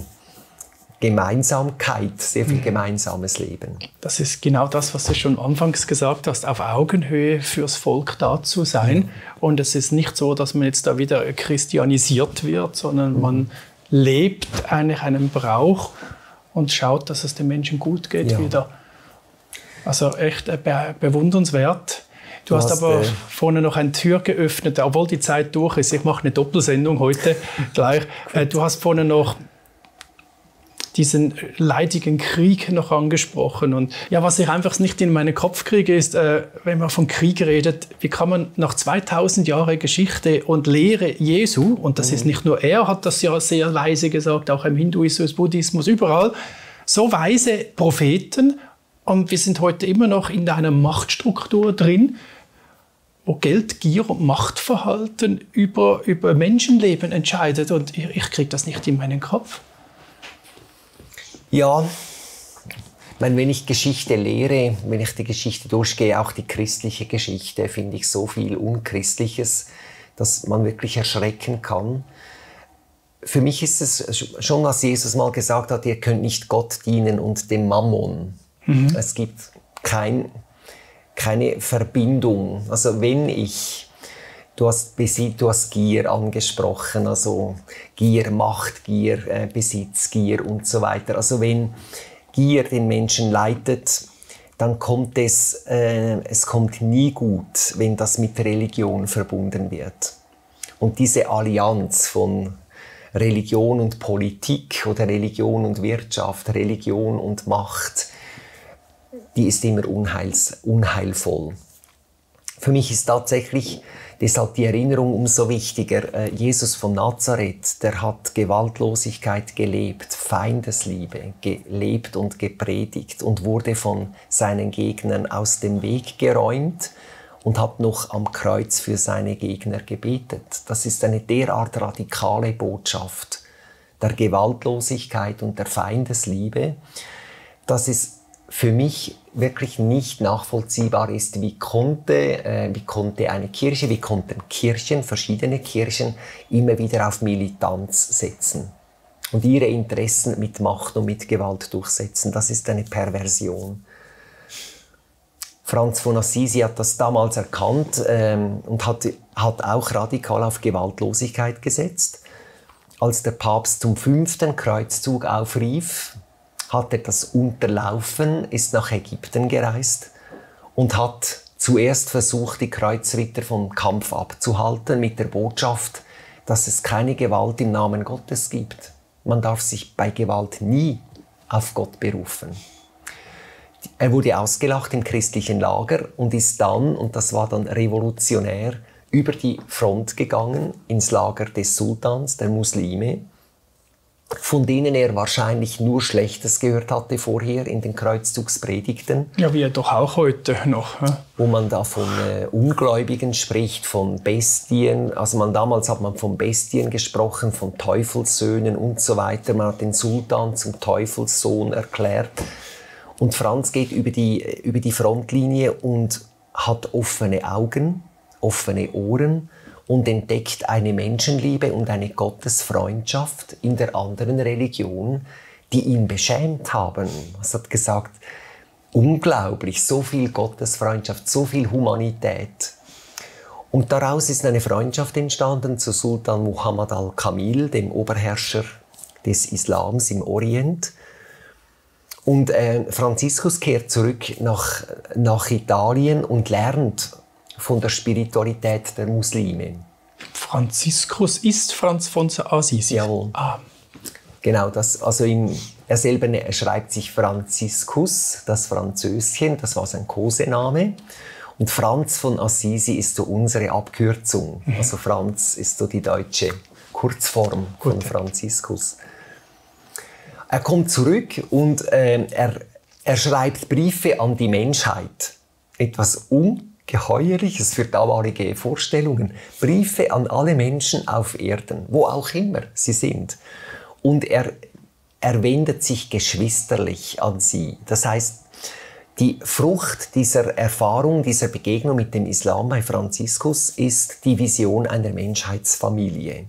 Gemeinsamkeit, sehr viel mhm. gemeinsames Leben. Das ist genau das, was du schon anfangs gesagt hast, auf Augenhöhe fürs Volk da zu sein. Mhm. Und es ist nicht so, dass man jetzt da wieder christianisiert wird, sondern mhm. man lebt eigentlich einen Brauch und schaut, dass es den Menschen gut geht ja. wieder. Also echt be bewundernswert. Du, hast, aber äh, vorne noch eine Tür geöffnet, obwohl die Zeit durch ist. Ich mache eine Doppelsendung heute gleich. Äh, du hast vorne noch diesen leidigen Krieg noch angesprochen. Und ja, was ich einfach nicht in meinen Kopf kriege, ist, äh, wenn man von Krieg redet, wie kann man nach 2000 Jahren Geschichte und Lehre Jesu, und das mhm. ist nicht nur er, hat das ja sehr leise gesagt, auch im Hinduismus, Buddhismus, überall, so weise Propheten, und wir sind heute immer noch in einer Machtstruktur drin, wo Geld, Gier und Machtverhalten über, über Menschenleben entscheidet. Und ich, ich kriege das nicht in meinen Kopf. Ja, meine, wenn ich Geschichte lehre, wenn ich die Geschichte durchgehe, auch die christliche Geschichte, finde ich so viel Unchristliches, dass man wirklich erschrecken kann. Für mich ist es schon, was Jesus mal gesagt hat, ihr könnt nicht Gott dienen und dem Mammon. Mhm. Es gibt kein, keine Verbindung. Also wenn ich Du hast, du hast Gier angesprochen, also Gier, Macht, Gier, äh, Besitz, Gier und so weiter. Also wenn Gier den Menschen leitet, dann kommt es, äh, es kommt nie gut, wenn das mit Religion verbunden wird. Und diese Allianz von Religion und Politik oder Religion und Wirtschaft, Religion und Macht, die ist immer unheils, unheilvoll. Für mich ist tatsächlich Deshalb die Erinnerung umso wichtiger. Äh, Jesus von Nazareth, der hat Gewaltlosigkeit gelebt, Feindesliebe gelebt und gepredigt und wurde von seinen Gegnern aus dem Weg geräumt und hat noch am Kreuz für seine Gegner gebetet. Das ist eine derart radikale Botschaft der Gewaltlosigkeit und der Feindesliebe, dass es für mich wirklich nicht nachvollziehbar ist, wie konnte, äh, wie konnte eine Kirche, wie konnten Kirchen, verschiedene Kirchen immer wieder auf Militanz setzen und ihre Interessen mit Macht und mit Gewalt durchsetzen. Das ist eine Perversion. Franz von Assisi hat das damals erkannt ähm, und hat, hat auch radikal auf Gewaltlosigkeit gesetzt. Als der Papst zum fünften Kreuzzug aufrief, hat er das unterlaufen, ist nach Ägypten gereist und hat zuerst versucht, die Kreuzritter vom Kampf abzuhalten mit der Botschaft, dass es keine Gewalt im Namen Gottes gibt. Man darf sich bei Gewalt nie auf Gott berufen. Er wurde ausgelacht im christlichen Lager und ist dann, und das war dann revolutionär, über die Front gegangen ins Lager des Sultans, der Muslime, von denen er wahrscheinlich nur Schlechtes gehört hatte vorher in den Kreuzzugspredigten. Ja, wie er doch auch heute noch. Ja? Wo man da von äh, Ungläubigen spricht, von Bestien. Also man, damals hat man von Bestien gesprochen, von Teufelssöhnen und so weiter. Man hat den Sultan zum Teufelssohn erklärt. Und Franz geht über die, über die Frontlinie und hat offene Augen, offene Ohren und entdeckt eine Menschenliebe und eine Gottesfreundschaft in der anderen Religion, die ihn beschämt haben. Er hat gesagt, unglaublich, so viel Gottesfreundschaft, so viel Humanität. Und daraus ist eine Freundschaft entstanden zu Sultan Muhammad al-Kamil, dem Oberherrscher des Islams im Orient. Und äh, Franziskus kehrt zurück nach, nach Italien und lernt von der Spiritualität der Muslime. Franziskus ist Franz von Assisi. Jawohl. Ah. Genau, das, also im, er selber schreibt sich Franziskus, das Französchen, das war sein Kosename. Und Franz von Assisi ist so unsere Abkürzung. Mhm. Also Franz ist so die deutsche Kurzform Gut. von Franziskus. Er kommt zurück und äh, er, er schreibt Briefe an die Menschheit. Etwas um Geheuerliches für damalige Vorstellungen. Briefe an alle Menschen auf Erden, wo auch immer sie sind. Und er, er wendet sich geschwisterlich an sie. Das heißt, die Frucht dieser Erfahrung, dieser Begegnung mit dem Islam bei Franziskus ist die Vision einer Menschheitsfamilie.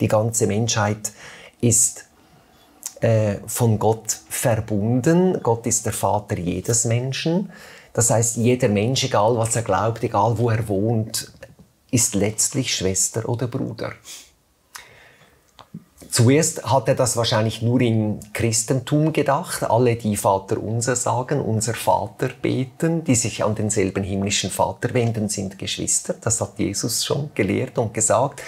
Die ganze Menschheit ist äh, von Gott verbunden. Gott ist der Vater jedes Menschen. Das heißt, jeder Mensch, egal was er glaubt, egal wo er wohnt, ist letztlich Schwester oder Bruder. Zuerst hat er das wahrscheinlich nur im Christentum gedacht. Alle, die Vater unser sagen, unser Vater beten, die sich an denselben himmlischen Vater wenden, sind Geschwister. Das hat Jesus schon gelehrt und gesagt.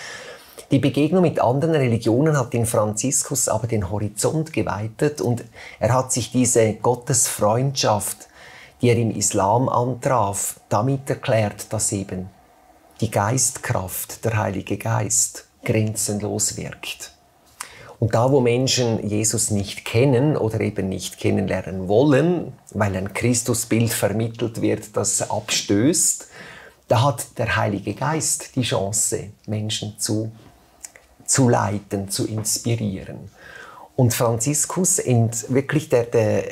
Die Begegnung mit anderen Religionen hat den Franziskus aber den Horizont geweitet und er hat sich diese Gottesfreundschaft die er im Islam antraf, damit erklärt, dass eben die Geistkraft, der Heilige Geist, grenzenlos wirkt. Und da, wo Menschen Jesus nicht kennen oder eben nicht kennenlernen wollen, weil ein Christusbild vermittelt wird, das abstößt, da hat der Heilige Geist die Chance, Menschen zu, zu leiten, zu inspirieren. Und Franziskus wirklich der, der,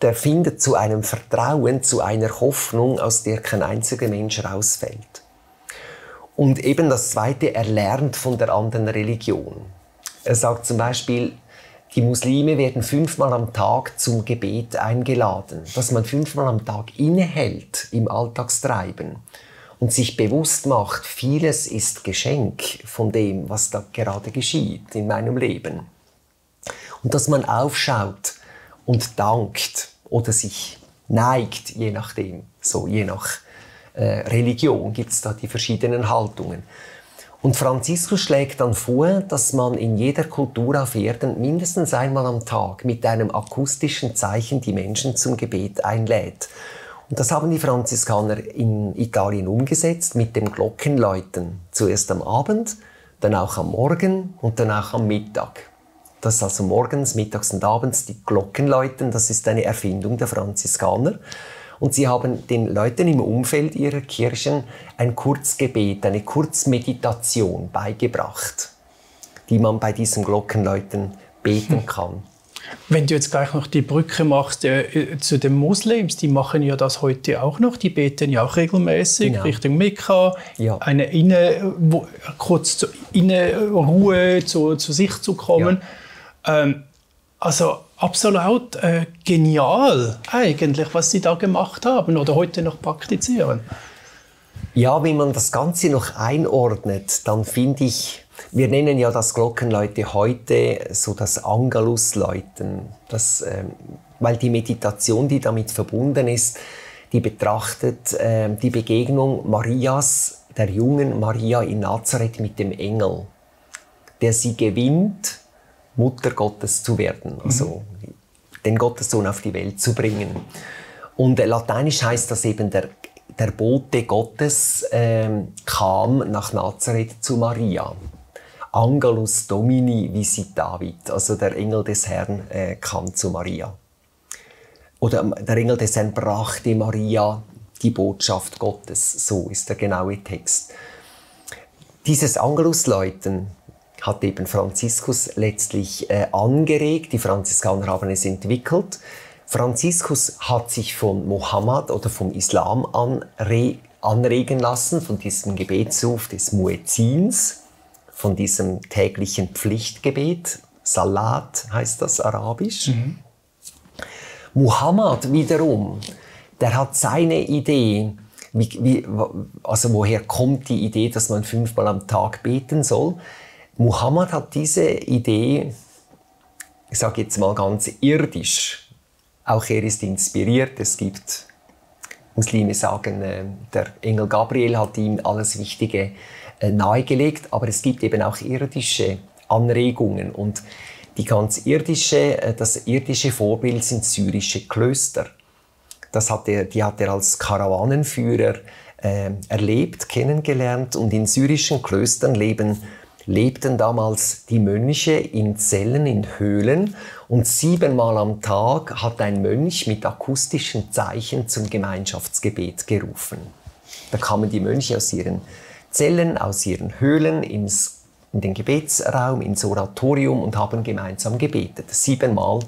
der findet zu einem Vertrauen, zu einer Hoffnung, aus der kein einziger Mensch rausfällt. Und eben das Zweite, er lernt von der anderen Religion. Er sagt zum Beispiel, die Muslime werden fünfmal am Tag zum Gebet eingeladen, dass man fünfmal am Tag innehält im Alltagstreiben und sich bewusst macht, vieles ist Geschenk von dem, was da gerade geschieht in meinem Leben. Und dass man aufschaut und dankt oder sich neigt, je nachdem, so je nach äh, Religion gibt es da die verschiedenen Haltungen. Und Franziskus schlägt dann vor, dass man in jeder Kultur auf Erden mindestens einmal am Tag mit einem akustischen Zeichen die Menschen zum Gebet einlädt. Und das haben die Franziskaner in Italien umgesetzt mit dem Glockenläuten. Zuerst am Abend, dann auch am Morgen und dann auch am Mittag dass also morgens, mittags und abends die Glocken läuten. Das ist eine Erfindung der Franziskaner. Und sie haben den Leuten im Umfeld ihrer Kirchen ein Kurzgebet, eine Kurzmeditation beigebracht, die man bei diesem Glockenläuten beten hm. kann. Wenn du jetzt gleich noch die Brücke machst äh, zu den Muslims, die machen ja das heute auch noch, die beten ja auch regelmäßig genau. Richtung Mekka, ja. eine Inne, wo, kurz zur Innenruhe, zu, zu sich zu kommen. Ja. Ähm, also absolut äh, genial eigentlich, was sie da gemacht haben oder heute noch praktizieren. Ja, wenn man das Ganze noch einordnet, dann finde ich, wir nennen ja das Glockenläute heute so das Angelusläuten, das, äh, weil die Meditation, die damit verbunden ist, die betrachtet äh, die Begegnung Marias, der jungen Maria in Nazareth mit dem Engel, der sie gewinnt, Mutter Gottes zu werden, also mhm. den Gottessohn auf die Welt zu bringen. Und äh, lateinisch heißt das eben der der Bote Gottes ähm, kam nach Nazareth zu Maria. Angelus Domini visitavit, also der Engel des Herrn äh, kam zu Maria. Oder ähm, der Engel des Herrn brachte Maria die Botschaft Gottes, so ist der genaue Text. Dieses Angelusläuten hat eben Franziskus letztlich äh, angeregt, die Franziskaner haben es entwickelt Franziskus hat sich von Mohammed oder vom Islam anre anregen lassen, von diesem Gebetsruf des Muezzins, von diesem täglichen Pflichtgebet. Salat heißt das arabisch. Mhm. Muhammad wiederum, der hat seine Idee, wie, wie, also woher kommt die Idee, dass man fünfmal am Tag beten soll? Muhammad hat diese Idee, ich sage jetzt mal ganz irdisch, auch er ist inspiriert. Es gibt Muslime sagen, äh, der Engel Gabriel hat ihm alles Wichtige äh, nahegelegt, aber es gibt eben auch irdische Anregungen und die ganz irdische, äh, das irdische Vorbild sind syrische Klöster. Das hat er, die hat er als Karawanenführer äh, erlebt, kennengelernt und in syrischen Klöstern leben lebten damals die Mönche in Zellen, in Höhlen und siebenmal am Tag hat ein Mönch mit akustischen Zeichen zum Gemeinschaftsgebet gerufen. Da kamen die Mönche aus ihren Zellen, aus ihren Höhlen ins, in den Gebetsraum, ins Oratorium und haben gemeinsam gebetet. Siebenmal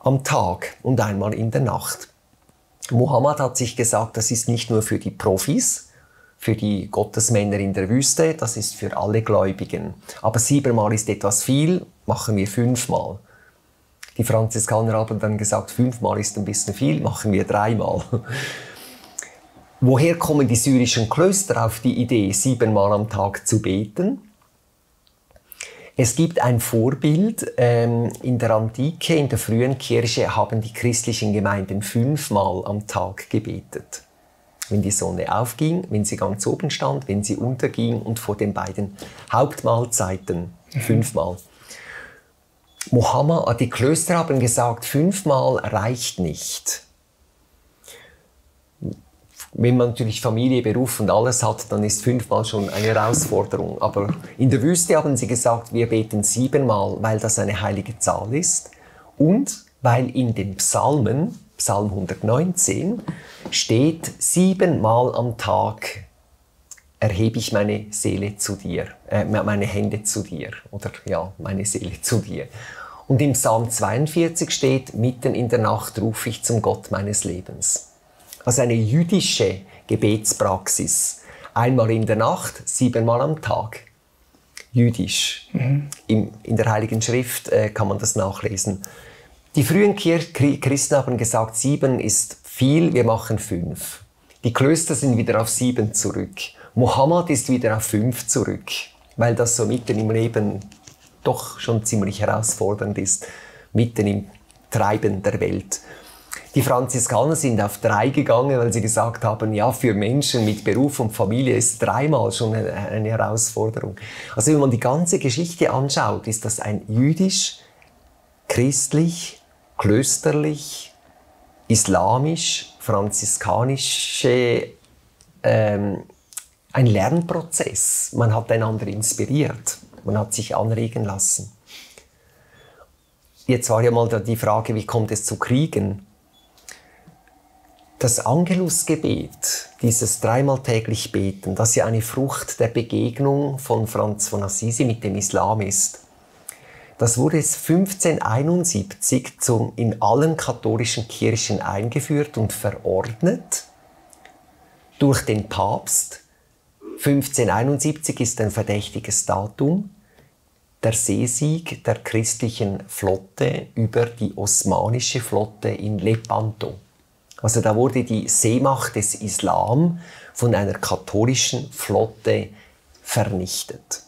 am Tag und einmal in der Nacht. Mohammed hat sich gesagt, das ist nicht nur für die Profis, für die Gottesmänner in der Wüste, das ist für alle Gläubigen. Aber siebenmal ist etwas viel, machen wir fünfmal. Die Franziskaner haben dann gesagt, fünfmal ist ein bisschen viel, machen wir dreimal. Woher kommen die syrischen Klöster auf die Idee, siebenmal am Tag zu beten? Es gibt ein Vorbild. Ähm, in der Antike, in der frühen Kirche, haben die christlichen Gemeinden fünfmal am Tag gebetet wenn die Sonne aufging, wenn sie ganz oben stand, wenn sie unterging und vor den beiden Hauptmahlzeiten mhm. fünfmal. Mohammed, die Klöster haben gesagt, fünfmal reicht nicht. Wenn man natürlich Familie, Beruf und alles hat, dann ist fünfmal schon eine Herausforderung. Aber in der Wüste haben sie gesagt, wir beten siebenmal, weil das eine heilige Zahl ist und weil in den Psalmen Psalm 119 steht, siebenmal am Tag erhebe ich meine Seele zu dir, äh, meine Hände zu dir oder ja, meine Seele zu dir. Und im Psalm 42 steht, mitten in der Nacht rufe ich zum Gott meines Lebens. Also eine jüdische Gebetspraxis. Einmal in der Nacht, siebenmal am Tag. Jüdisch. Mhm. Im, in der Heiligen Schrift äh, kann man das nachlesen. Die frühen Christen haben gesagt, sieben ist viel, wir machen fünf. Die Klöster sind wieder auf sieben zurück. Mohammed ist wieder auf fünf zurück, weil das so mitten im Leben doch schon ziemlich herausfordernd ist, mitten im Treiben der Welt. Die Franziskaner sind auf drei gegangen, weil sie gesagt haben, ja, für Menschen mit Beruf und Familie ist dreimal schon eine Herausforderung. Also wenn man die ganze Geschichte anschaut, ist das ein jüdisch, christlich, klösterlich, islamisch, franziskanische, ähm, ein Lernprozess. Man hat einander inspiriert, man hat sich anregen lassen. Jetzt war ja mal die Frage, wie kommt es zu Kriegen? Das Angelusgebet, dieses dreimal täglich Beten, das ja eine Frucht der Begegnung von Franz von Assisi mit dem Islam ist, Das wurde 1571 zum, in allen katholischen Kirchen eingeführt und verordnet durch den Papst. 1571 ist ein verdächtiges Datum. Der Seesieg der christlichen Flotte über die osmanische Flotte in Lepanto. Also da wurde die Seemacht des Islam von einer katholischen Flotte vernichtet.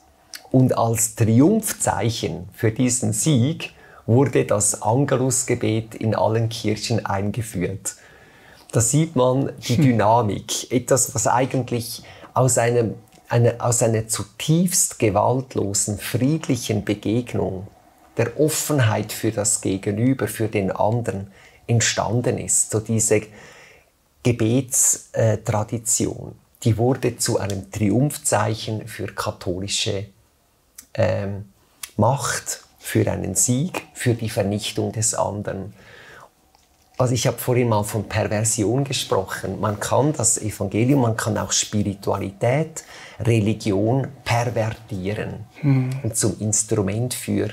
Und als Triumphzeichen für diesen Sieg wurde das Angelusgebet in allen Kirchen eingeführt. Da sieht man die Dynamik, etwas, was eigentlich aus, einem, eine, aus einer zutiefst gewaltlosen, friedlichen Begegnung, der Offenheit für das Gegenüber, für den anderen entstanden ist. So diese Gebetstradition, die wurde zu einem Triumphzeichen für katholische ähm, Macht, für einen Sieg, für die Vernichtung des anderen. Also ich habe vorhin mal von Perversion gesprochen. Man kann das Evangelium, man kann auch Spiritualität, Religion pervertieren hm. und zum Instrument für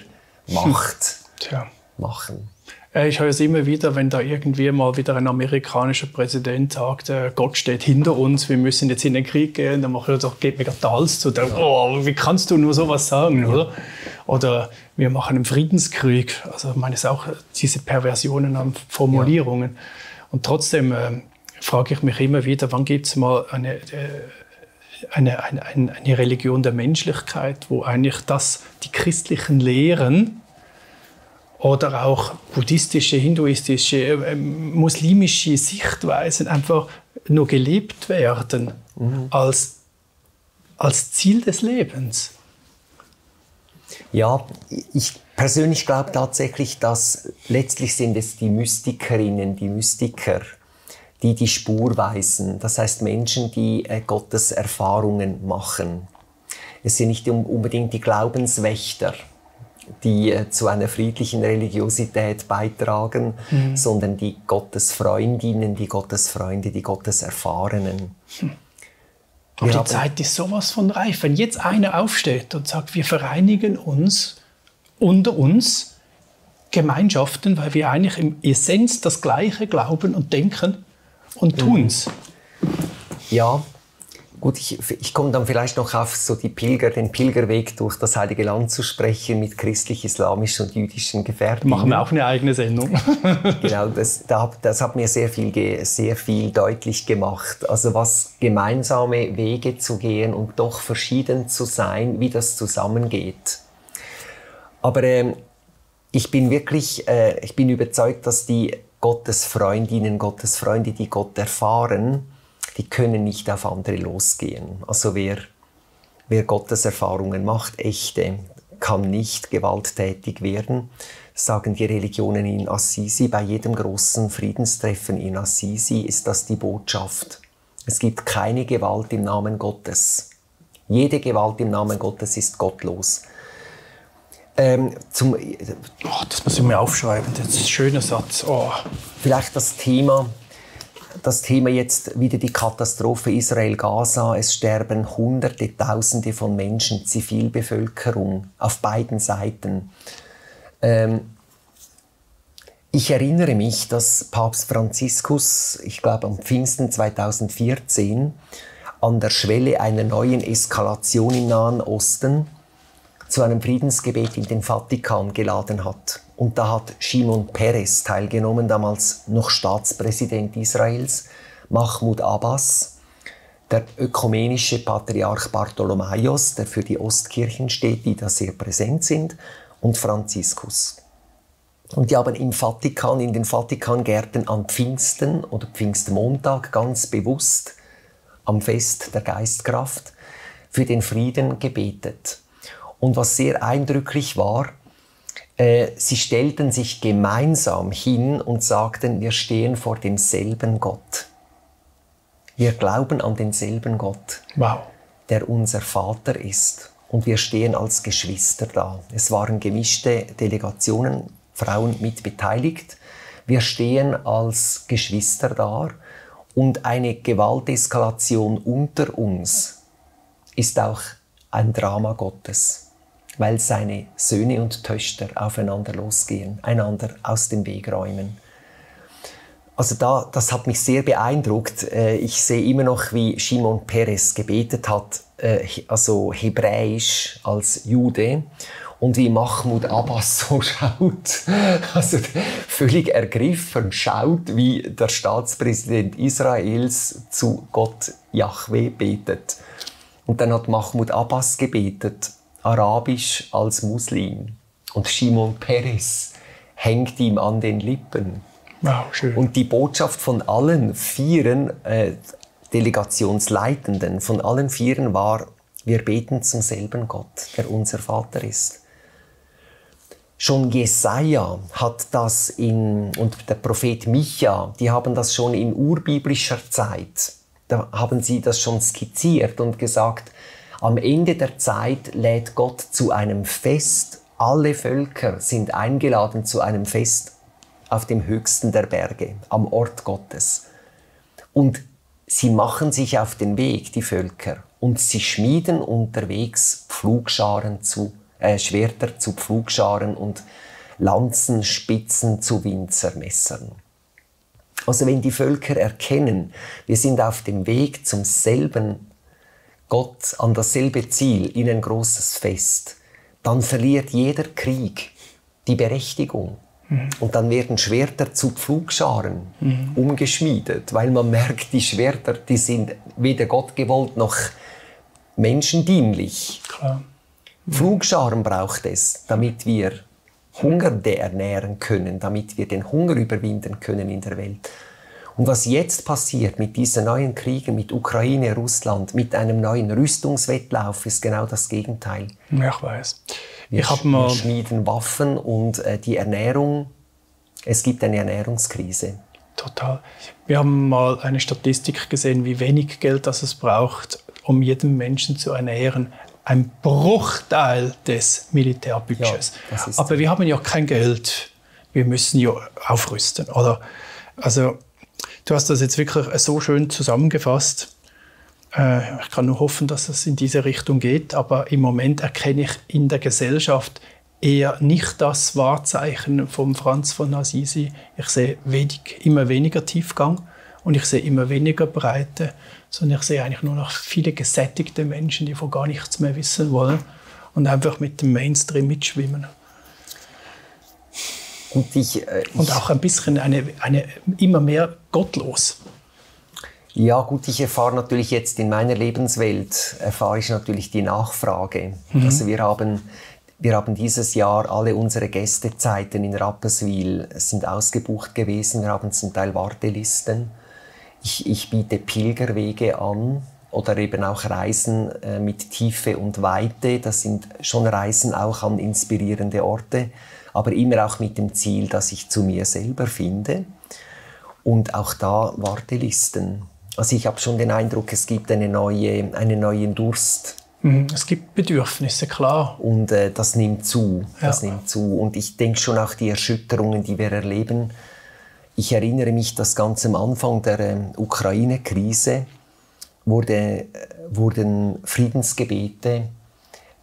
Macht hm. machen. Ich höre es immer wieder, wenn da irgendwie mal wieder ein amerikanischer Präsident sagt, äh, Gott steht hinter uns, wir müssen jetzt in den Krieg gehen, dann macht er doch, geht mir gerade der Hals zu. Dann, oh, wie kannst du nur sowas sagen, oder? Oder wir machen einen Friedenskrieg. Also ich meine, es auch diese Perversionen an Formulierungen. Ja. Und trotzdem äh, frage ich mich immer wieder, wann gibt es mal eine, äh, eine, eine, eine Religion der Menschlichkeit, wo eigentlich das, die christlichen Lehren, oder auch buddhistische, hinduistische, äh, muslimische Sichtweisen einfach nur gelebt werden mhm. als, als Ziel des Lebens. Ja, ich persönlich glaube tatsächlich, dass letztlich sind es die Mystikerinnen, die Mystiker, die die Spur weisen. Das heißt Menschen, die äh, Gottes Erfahrungen machen. Es sind nicht unbedingt die Glaubenswächter, die äh, zu einer friedlichen Religiosität beitragen, mhm. sondern die Gottesfreundinnen, die Gottesfreunde, die Gotteserfahrenen. Hm. Aber die Zeit ist sowas von reif. Wenn jetzt einer aufsteht und sagt, wir vereinigen uns unter uns Gemeinschaften, weil wir eigentlich im Essenz das Gleiche glauben und denken und mhm. tun's. Ja, Gut, ich, ich komme dann vielleicht noch auf so die Pilger, den Pilgerweg durch das Heilige Land zu sprechen mit christlich-islamischen und jüdischen Gefährten. Machen wir auch eine eigene Sendung. genau, das, das hat mir sehr viel, sehr viel deutlich gemacht. Also was gemeinsame Wege zu gehen und doch verschieden zu sein, wie das zusammengeht. Aber äh, ich bin wirklich, äh, ich bin überzeugt, dass die Gottesfreundinnen, Gottesfreunde, die Gott erfahren, die können nicht auf andere losgehen. Also wer, wer Gottes Erfahrungen macht, echte, kann nicht gewalttätig werden, sagen die Religionen in Assisi. Bei jedem großen Friedenstreffen in Assisi ist das die Botschaft. Es gibt keine Gewalt im Namen Gottes. Jede Gewalt im Namen Gottes ist gottlos. Ähm, zum, oh, das muss ich mir aufschreiben, das ist ein schöner Satz. Oh. Vielleicht das Thema das Thema jetzt wieder die Katastrophe Israel-Gaza. Es sterben Hunderte, Tausende von Menschen, Zivilbevölkerung auf beiden Seiten. Ähm, ich erinnere mich, dass Papst Franziskus, ich glaube am Pfingsten 2014, an der Schwelle einer neuen Eskalation im Nahen Osten zu einem Friedensgebet in den Vatikan geladen hat. Und da hat Shimon Peres teilgenommen, damals noch Staatspräsident Israels, Mahmoud Abbas, der ökumenische Patriarch Bartholomäus, der für die Ostkirchen steht, die da sehr präsent sind, und Franziskus. Und die haben im Vatikan, in den Vatikangärten am Pfingsten oder Pfingstmontag ganz bewusst am Fest der Geistkraft für den Frieden gebetet. Und was sehr eindrücklich war, äh, sie stellten sich gemeinsam hin und sagten, wir stehen vor demselben Gott. Wir glauben an denselben Gott, wow. der unser Vater ist. Und wir stehen als Geschwister da. Es waren gemischte Delegationen, Frauen mit beteiligt. Wir stehen als Geschwister da und eine Gewalteskalation unter uns ist auch ein Drama Gottes. Weil seine Söhne und Töchter aufeinander losgehen, einander aus dem Weg räumen. Also da, das hat mich sehr beeindruckt. Äh, ich sehe immer noch, wie Shimon Peres gebetet hat, äh, also hebräisch als Jude und wie Mahmoud Abbas so schaut, also völlig ergriffen schaut, wie der Staatspräsident Israels zu Gott Yahweh betet. Und dann hat Mahmoud Abbas gebetet, arabisch als Muslim. Und Shimon Peres hängt ihm an den Lippen. Wow, schön. Und die Botschaft von allen vieren äh, Delegationsleitenden, von allen vieren war, wir beten zum selben Gott, der unser Vater ist. Schon Jesaja hat das in, und der Prophet Micha, die haben das schon in urbiblischer Zeit, da haben sie das schon skizziert und gesagt, am Ende der Zeit lädt Gott zu einem Fest. Alle Völker sind eingeladen zu einem Fest auf dem höchsten der Berge, am Ort Gottes. Und sie machen sich auf den Weg, die Völker, und sie schmieden unterwegs Pflugscharen zu äh, Schwerter zu Pflugscharen und Lanzen, Spitzen zu Winzermessern. Also wenn die Völker erkennen, wir sind auf dem Weg zum selben Gott, an dasselbe Ziel, in ein großes Fest, dann verliert jeder Krieg die Berechtigung. Mhm. Und dann werden Schwerter zu Pflugscharen mhm. umgeschmiedet, weil man merkt, die Schwerter, die sind weder Gott gewollt noch menschendienlich. Klar. Flugscharen braucht es, damit wir Hungernde ernähren können, damit wir den Hunger überwinden können in der Welt. Und was jetzt passiert mit diesen neuen Kriegen, mit Ukraine, Russland, mit einem neuen Rüstungswettlauf, ist genau das Gegenteil. Ja, ich weiß. Wir, ich wir schmieden Waffen und äh, die Ernährung, es gibt eine Ernährungskrise. Total. Wir haben mal eine Statistik gesehen, wie wenig Geld das es braucht, um jeden Menschen zu ernähren ein Bruchteil des Militärbudgets. Ja, Aber wir haben ja kein Geld. Wir müssen ja aufrüsten. Oder? Also, du hast das jetzt wirklich so schön zusammengefasst. Äh, ich kann nur hoffen, dass es in diese Richtung geht. Aber im Moment erkenne ich in der Gesellschaft eher nicht das Wahrzeichen von Franz von Assisi. Ich sehe wenig, immer weniger Tiefgang und ich sehe immer weniger Breite, sondern ich sehe eigentlich nur noch viele gesättigte Menschen, die von gar nichts mehr wissen wollen und einfach mit dem Mainstream mitschwimmen. Und, ich, äh, und auch ein bisschen eine, eine immer mehr gottlos. Ja, gut, ich erfahre natürlich jetzt in meiner Lebenswelt, erfahre ich natürlich die Nachfrage. Mhm. Also wir haben, wir haben dieses Jahr alle unsere Gästezeiten in Rapperswil sind ausgebucht gewesen. Wir haben zum Teil Wartelisten. Ich, ich biete Pilgerwege an oder eben auch Reisen äh, mit Tiefe und Weite. Das sind schon Reisen auch an inspirierende Orte, aber immer auch mit dem Ziel, dass ich zu mir selber finde. Und auch da Wartelisten. Also ich habe schon den Eindruck, es gibt eine neue, einen neuen Durst. Mhm, es gibt Bedürfnisse, klar. Und äh, das nimmt zu. Das ja. nimmt zu. Und ich denke schon auch die Erschütterungen, die wir erleben, ich erinnere mich, dass ganz am Anfang der äh, Ukraine-Krise wurde, äh, wurden Friedensgebete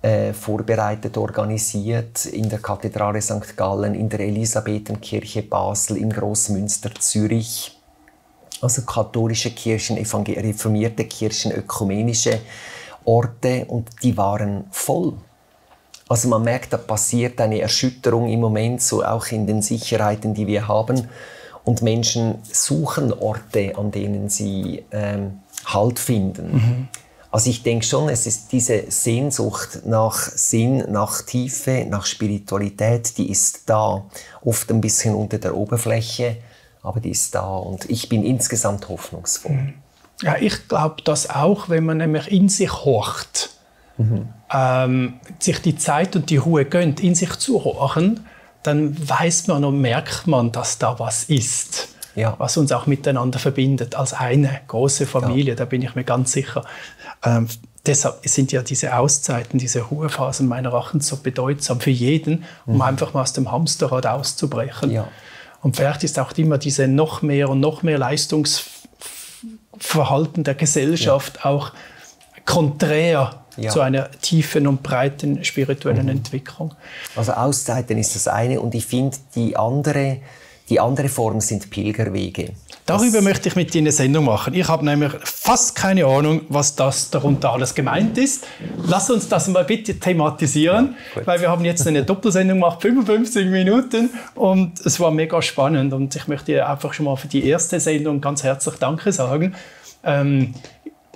äh, vorbereitet, organisiert in der Kathedrale St. Gallen, in der Elisabethenkirche Basel, im Großmünster Zürich. Also katholische Kirchen, reformierte Kirchen, ökumenische Orte und die waren voll. Also man merkt, da passiert eine Erschütterung im Moment, so auch in den Sicherheiten, die wir haben. Und Menschen suchen Orte, an denen sie ähm, Halt finden. Mhm. Also ich denke schon, es ist diese Sehnsucht nach Sinn, nach Tiefe, nach Spiritualität, die ist da. Oft ein bisschen unter der Oberfläche, aber die ist da. Und ich bin insgesamt hoffnungsvoll. Mhm. Ja, ich glaube das auch, wenn man nämlich in sich horcht, mhm. ähm, sich die Zeit und die Ruhe gönnt, in sich zu horchen, dann weiß man und merkt man, dass da was ist, ja. was uns auch miteinander verbindet, als eine große Familie, ja. da bin ich mir ganz sicher. Ähm, deshalb sind ja diese Auszeiten, diese Ruhephasen meiner Erachtens so bedeutsam für jeden, um mhm. einfach mal aus dem Hamsterrad auszubrechen. Ja. Und vielleicht ist auch immer diese noch mehr und noch mehr Leistungsverhalten der Gesellschaft auch konträr ja. zu einer tiefen und breiten spirituellen mhm. Entwicklung. Also Auszeiten ist das eine und ich finde die andere, die andere Form sind Pilgerwege. Darüber das möchte ich mit Ihnen eine Sendung machen. Ich habe nämlich fast keine Ahnung, was das darunter alles gemeint ist. Lass uns das mal bitte thematisieren, ja, weil wir haben jetzt eine Doppelsendung gemacht, 55 Minuten und es war mega spannend und ich möchte einfach schon mal für die erste Sendung ganz herzlich Danke sagen. Ähm,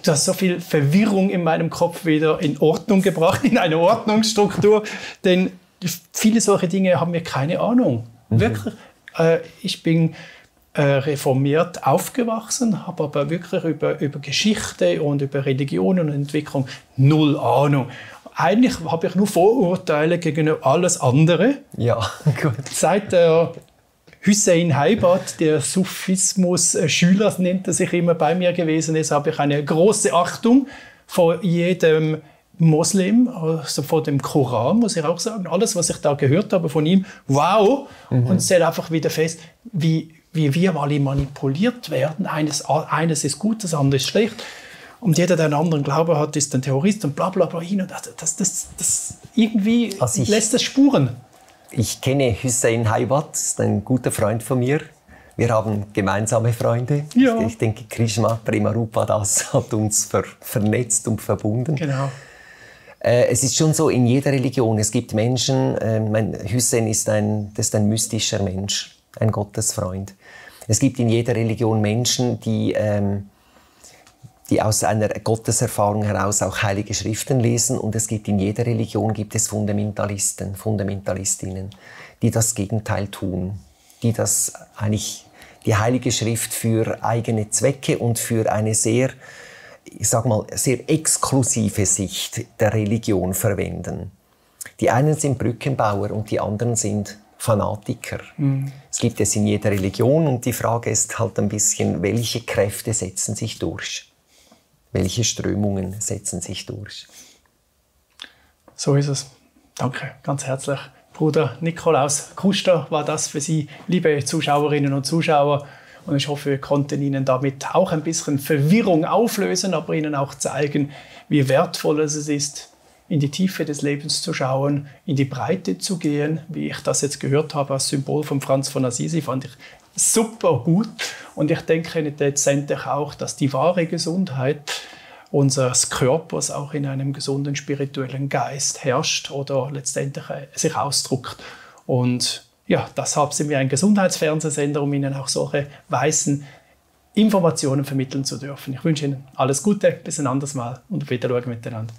du hast so viel Verwirrung in meinem Kopf wieder in Ordnung gebracht, in eine Ordnungsstruktur, denn viele solche Dinge haben wir keine Ahnung. Mhm. Wirklich. Äh, ich bin äh, reformiert aufgewachsen, habe aber wirklich über, über Geschichte und über Religion und Entwicklung null Ahnung. Eigentlich habe ich nur Vorurteile gegen alles andere. Ja, gut. Seit der Hussein Heibat, der Sufismus-Schüler nennt er sich immer bei mir gewesen ist, habe ich eine große Achtung vor jedem Moslem, also vor dem Koran, muss ich auch sagen. Alles, was ich da gehört habe von ihm, wow! Mhm. Und stelle einfach wieder fest, wie, wie wir alle manipuliert werden. Eines, eines ist gut, das andere ist schlecht. Und jeder, der einen anderen Glaube hat, ist ein Terrorist und bla bla bla hin. Und das, das, das, das irgendwie also ich, lässt das Spuren. Ich kenne Hussein Haibat, ist ein guter Freund von mir. Wir haben gemeinsame Freunde. Ja. Ich, ich denke, Krishma Premarupa, das hat uns ver, vernetzt und verbunden. Genau. Äh, es ist schon so in jeder Religion. Es gibt Menschen, äh, mein Hussein ist ein, das ist ein mystischer Mensch, ein Gottesfreund. Es gibt in jeder Religion Menschen, die, ähm, die aus einer Gotteserfahrung heraus auch heilige Schriften lesen. Und es gibt in jeder Religion gibt es Fundamentalisten, Fundamentalistinnen, die das Gegenteil tun, die das eigentlich die heilige Schrift für eigene Zwecke und für eine sehr, ich sag mal, sehr exklusive Sicht der Religion verwenden. Die einen sind Brückenbauer und die anderen sind Fanatiker. Mhm. Es gibt es in jeder Religion und die Frage ist halt ein bisschen, welche Kräfte setzen sich durch? Welche Strömungen setzen sich durch? So ist es. Danke, ganz herzlich. Bruder Nikolaus Kuster war das für Sie, liebe Zuschauerinnen und Zuschauer. Und ich hoffe, wir konnten Ihnen damit auch ein bisschen Verwirrung auflösen, aber Ihnen auch zeigen, wie wertvoll es ist, in die Tiefe des Lebens zu schauen, in die Breite zu gehen, wie ich das jetzt gehört habe als Symbol von Franz von Assisi, fand ich super gut. Und ich denke letztendlich auch, dass die wahre Gesundheit unseres Körpers auch in einem gesunden spirituellen Geist herrscht oder letztendlich äh, sich ausdruckt. Und ja, deshalb sind wir ein Gesundheitsfernsehsender, um Ihnen auch solche weißen Informationen vermitteln zu dürfen. Ich wünsche Ihnen alles Gute, bis ein anderes Mal und auf Wiedersehen miteinander.